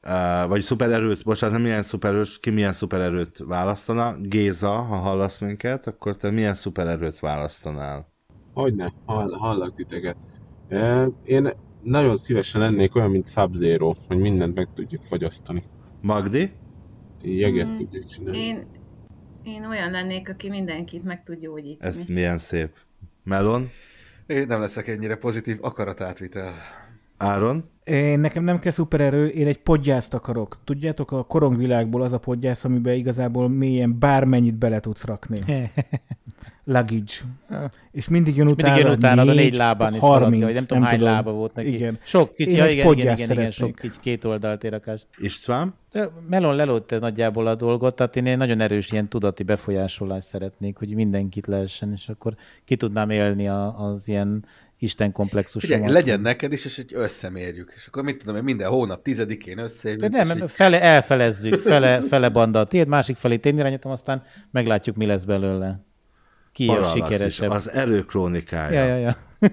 uh, vagy szupererőt, bocsánat, nem milyen szupererőt, ki milyen szupererőt választana. Géza, ha hallasz minket, akkor te milyen szupererőt választanál? Hogyne, hall, hallak titeket. Uh, én nagyon szívesen lennék olyan, mint sub hogy mindent meg tudjuk fagyasztani. Magdi? Jeget hmm, tudjuk csinálni. Én, én olyan lennék, aki mindenkit meg tud gyógyítani. Ez milyen szép. Melon? Én nem leszek ennyire pozitív akaratátvitel. Áron? Én, nekem nem kell szupererő, én egy podgyászt akarok. Tudjátok, a korongvilágból az a podgyász, amiben igazából mélyen bármennyit bele tudsz rakni. Luggage. És mindig jön utána. Mindig jön utána, a négy lábán is 30, vagy nem tudom hány lába volt neki. Igen. Sok kicsi, ja, igen, igen, igen, igen, sok kicsi, két oldalt érakás. István? Melon lelőtte nagyjából a dolgot, tehát én egy nagyon erős ilyen tudati befolyásolást szeretnék, hogy mindenkit lehessen, és akkor ki tudnám élni a, az ilyen Isten komplexusomat. Figyelj, legyen neked is, és hogy összemérjük. És akkor mit tudom, én minden hónap tizedikén De összeérjük. nem, és nem, így- fele, elfelezzük, fele, fele banda a tiéd, másik felé én irányítom, aztán meglátjuk, mi lesz belőle. Ki a Parallax is, sikeresebb. Az erő krónikája. Ja, ja, ja.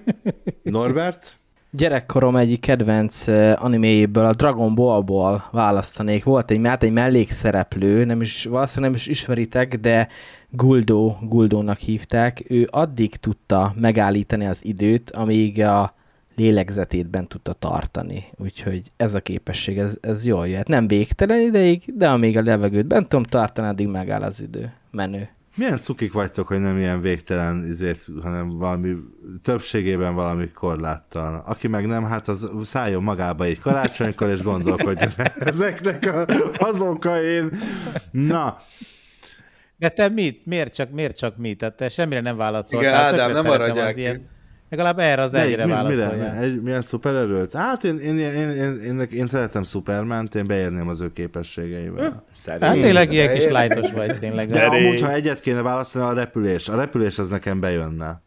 Norbert? Gyerekkorom egyik kedvenc uh, animéjéből, a Dragon Ballból választanék. Volt egy, hát egy mellékszereplő, nem is, valószínűleg nem is ismeritek, de Guldo, Guldónak hívták. Ő addig tudta megállítani az időt, amíg a lélegzetét tudta tartani. Úgyhogy ez a képesség, ez, ez jól jöhet. Nem végtelen ideig, de amíg a levegőt bent tudom tartani, addig megáll az idő. Menő. Milyen cukik vagytok, hogy nem ilyen végtelen izét, hanem valami többségében valami korláttal. Aki meg nem, hát az szálljon magába egy karácsonykor, és gondolkodjon ezeknek a, az okain. Na, De te mit? Miért csak, miért csak mit? Tehát te semmire nem válaszoltál. Igen, Ádám, Tökre nem maradják ilyen- Legalább erre az egyre mi- válaszoljál. mire? Egy, milyen szupererőt? Hát én, én, én, én, én, én szeretem Superman-t, én beérném az ő képességeivel. Hát tényleg ilyen kis lájtos vagy, tényleg. De amúgy, ha egyet kéne választani, a repülés. A repülés az nekem bejönne.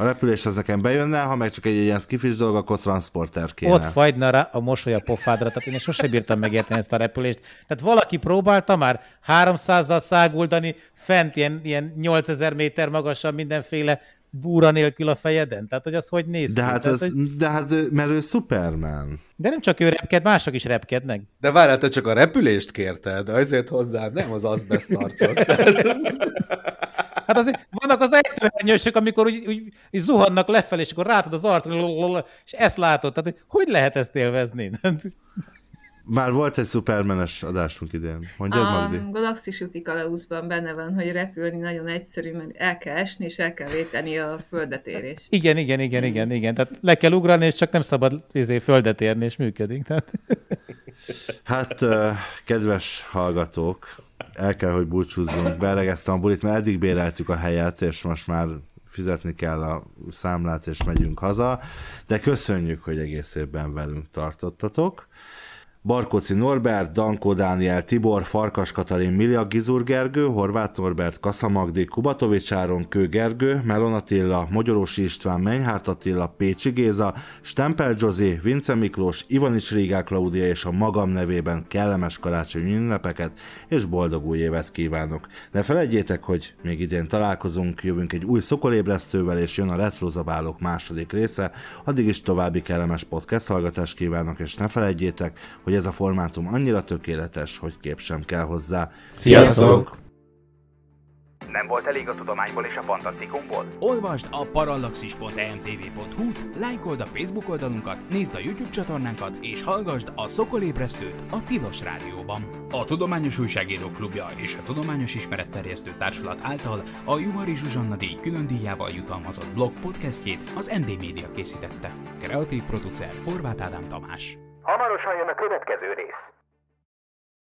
A repülés az nekem bejönne, ha meg csak egy ilyen skifis dolog, akkor transporter kéne. Ott fagyna rá a mosoly a pofádra, tehát én sose bírtam megérteni ezt a repülést. Tehát valaki próbálta már 300-zal száguldani fent ilyen, ilyen 8000 méter magasan mindenféle búra nélkül a fejeden? Tehát, hogy az hogy néz De hát, Tehát, ez, hogy... de hát, mert ő Superman. De nem csak ő repked, mások is repkednek. De várjál, te csak a repülést kérted, azért hozzá nem az azbest arcot. Hát azért vannak az ejtőernyősök, amikor úgy, úgy, úgy zuhannak lefelé, és akkor rátad az arc, és ezt látod. Tehát hogy- lehet ezt élvezni? Már volt egy Supermanes adásunk idén. Mondjad, A Magdi? Galaxis úti kalauzban benne van, hogy repülni nagyon egyszerű, mert el kell esni, és el kell véteni a földetérést. Igen, igen, igen, igen, igen. Tehát le kell ugrani, és csak nem szabad izé, földet érni, és működik. Tehát... Hát, kedves hallgatók, el kell, hogy búcsúzzunk. Beregeztem a bulit, mert eddig béreltük a helyet, és most már fizetni kell a számlát, és megyünk haza. De köszönjük, hogy egész évben velünk tartottatok. Barkóci Norbert, Dankó Dániel, Tibor, Farkas Katalin, Milja Gizur Gergő, Horváth Norbert, Kassa Magdi, Kubatovics Áron, Kő Gergő, Melon Attila, Magyarósi István, Menyhárt Attila, Pécsi Géza, Stempel Zsozi, Vince Miklós, Ivanics Rigák Klaudia és a magam nevében kellemes karácsonyi ünnepeket és boldog új évet kívánok. Ne felejtjétek, hogy még idén találkozunk, jövünk egy új szokolébresztővel, és jön a Retrozabálók második része. Addig is további kellemes podcast hallgatást kívánok, és ne felejtjétek, hogy ez a formátum annyira tökéletes, hogy kép sem kell hozzá. Sziasztok! Nem volt elég a tudományból és a fantasztikumból? Olvasd a parallaxis.emtv.hu, lájkold a Facebook oldalunkat, nézd a YouTube csatornánkat, és hallgasd a Szokolébresztőt a Tilos Rádióban. A Tudományos Újságírók Klubja és a Tudományos Ismeretterjesztő Társulat által a Juhari Zsuzsanna díj külön díjával jutalmazott blog podcastjét az MD Media készítette. Kreatív producer Horváth Ádám Tamás. Hamarosan jön a következő rész.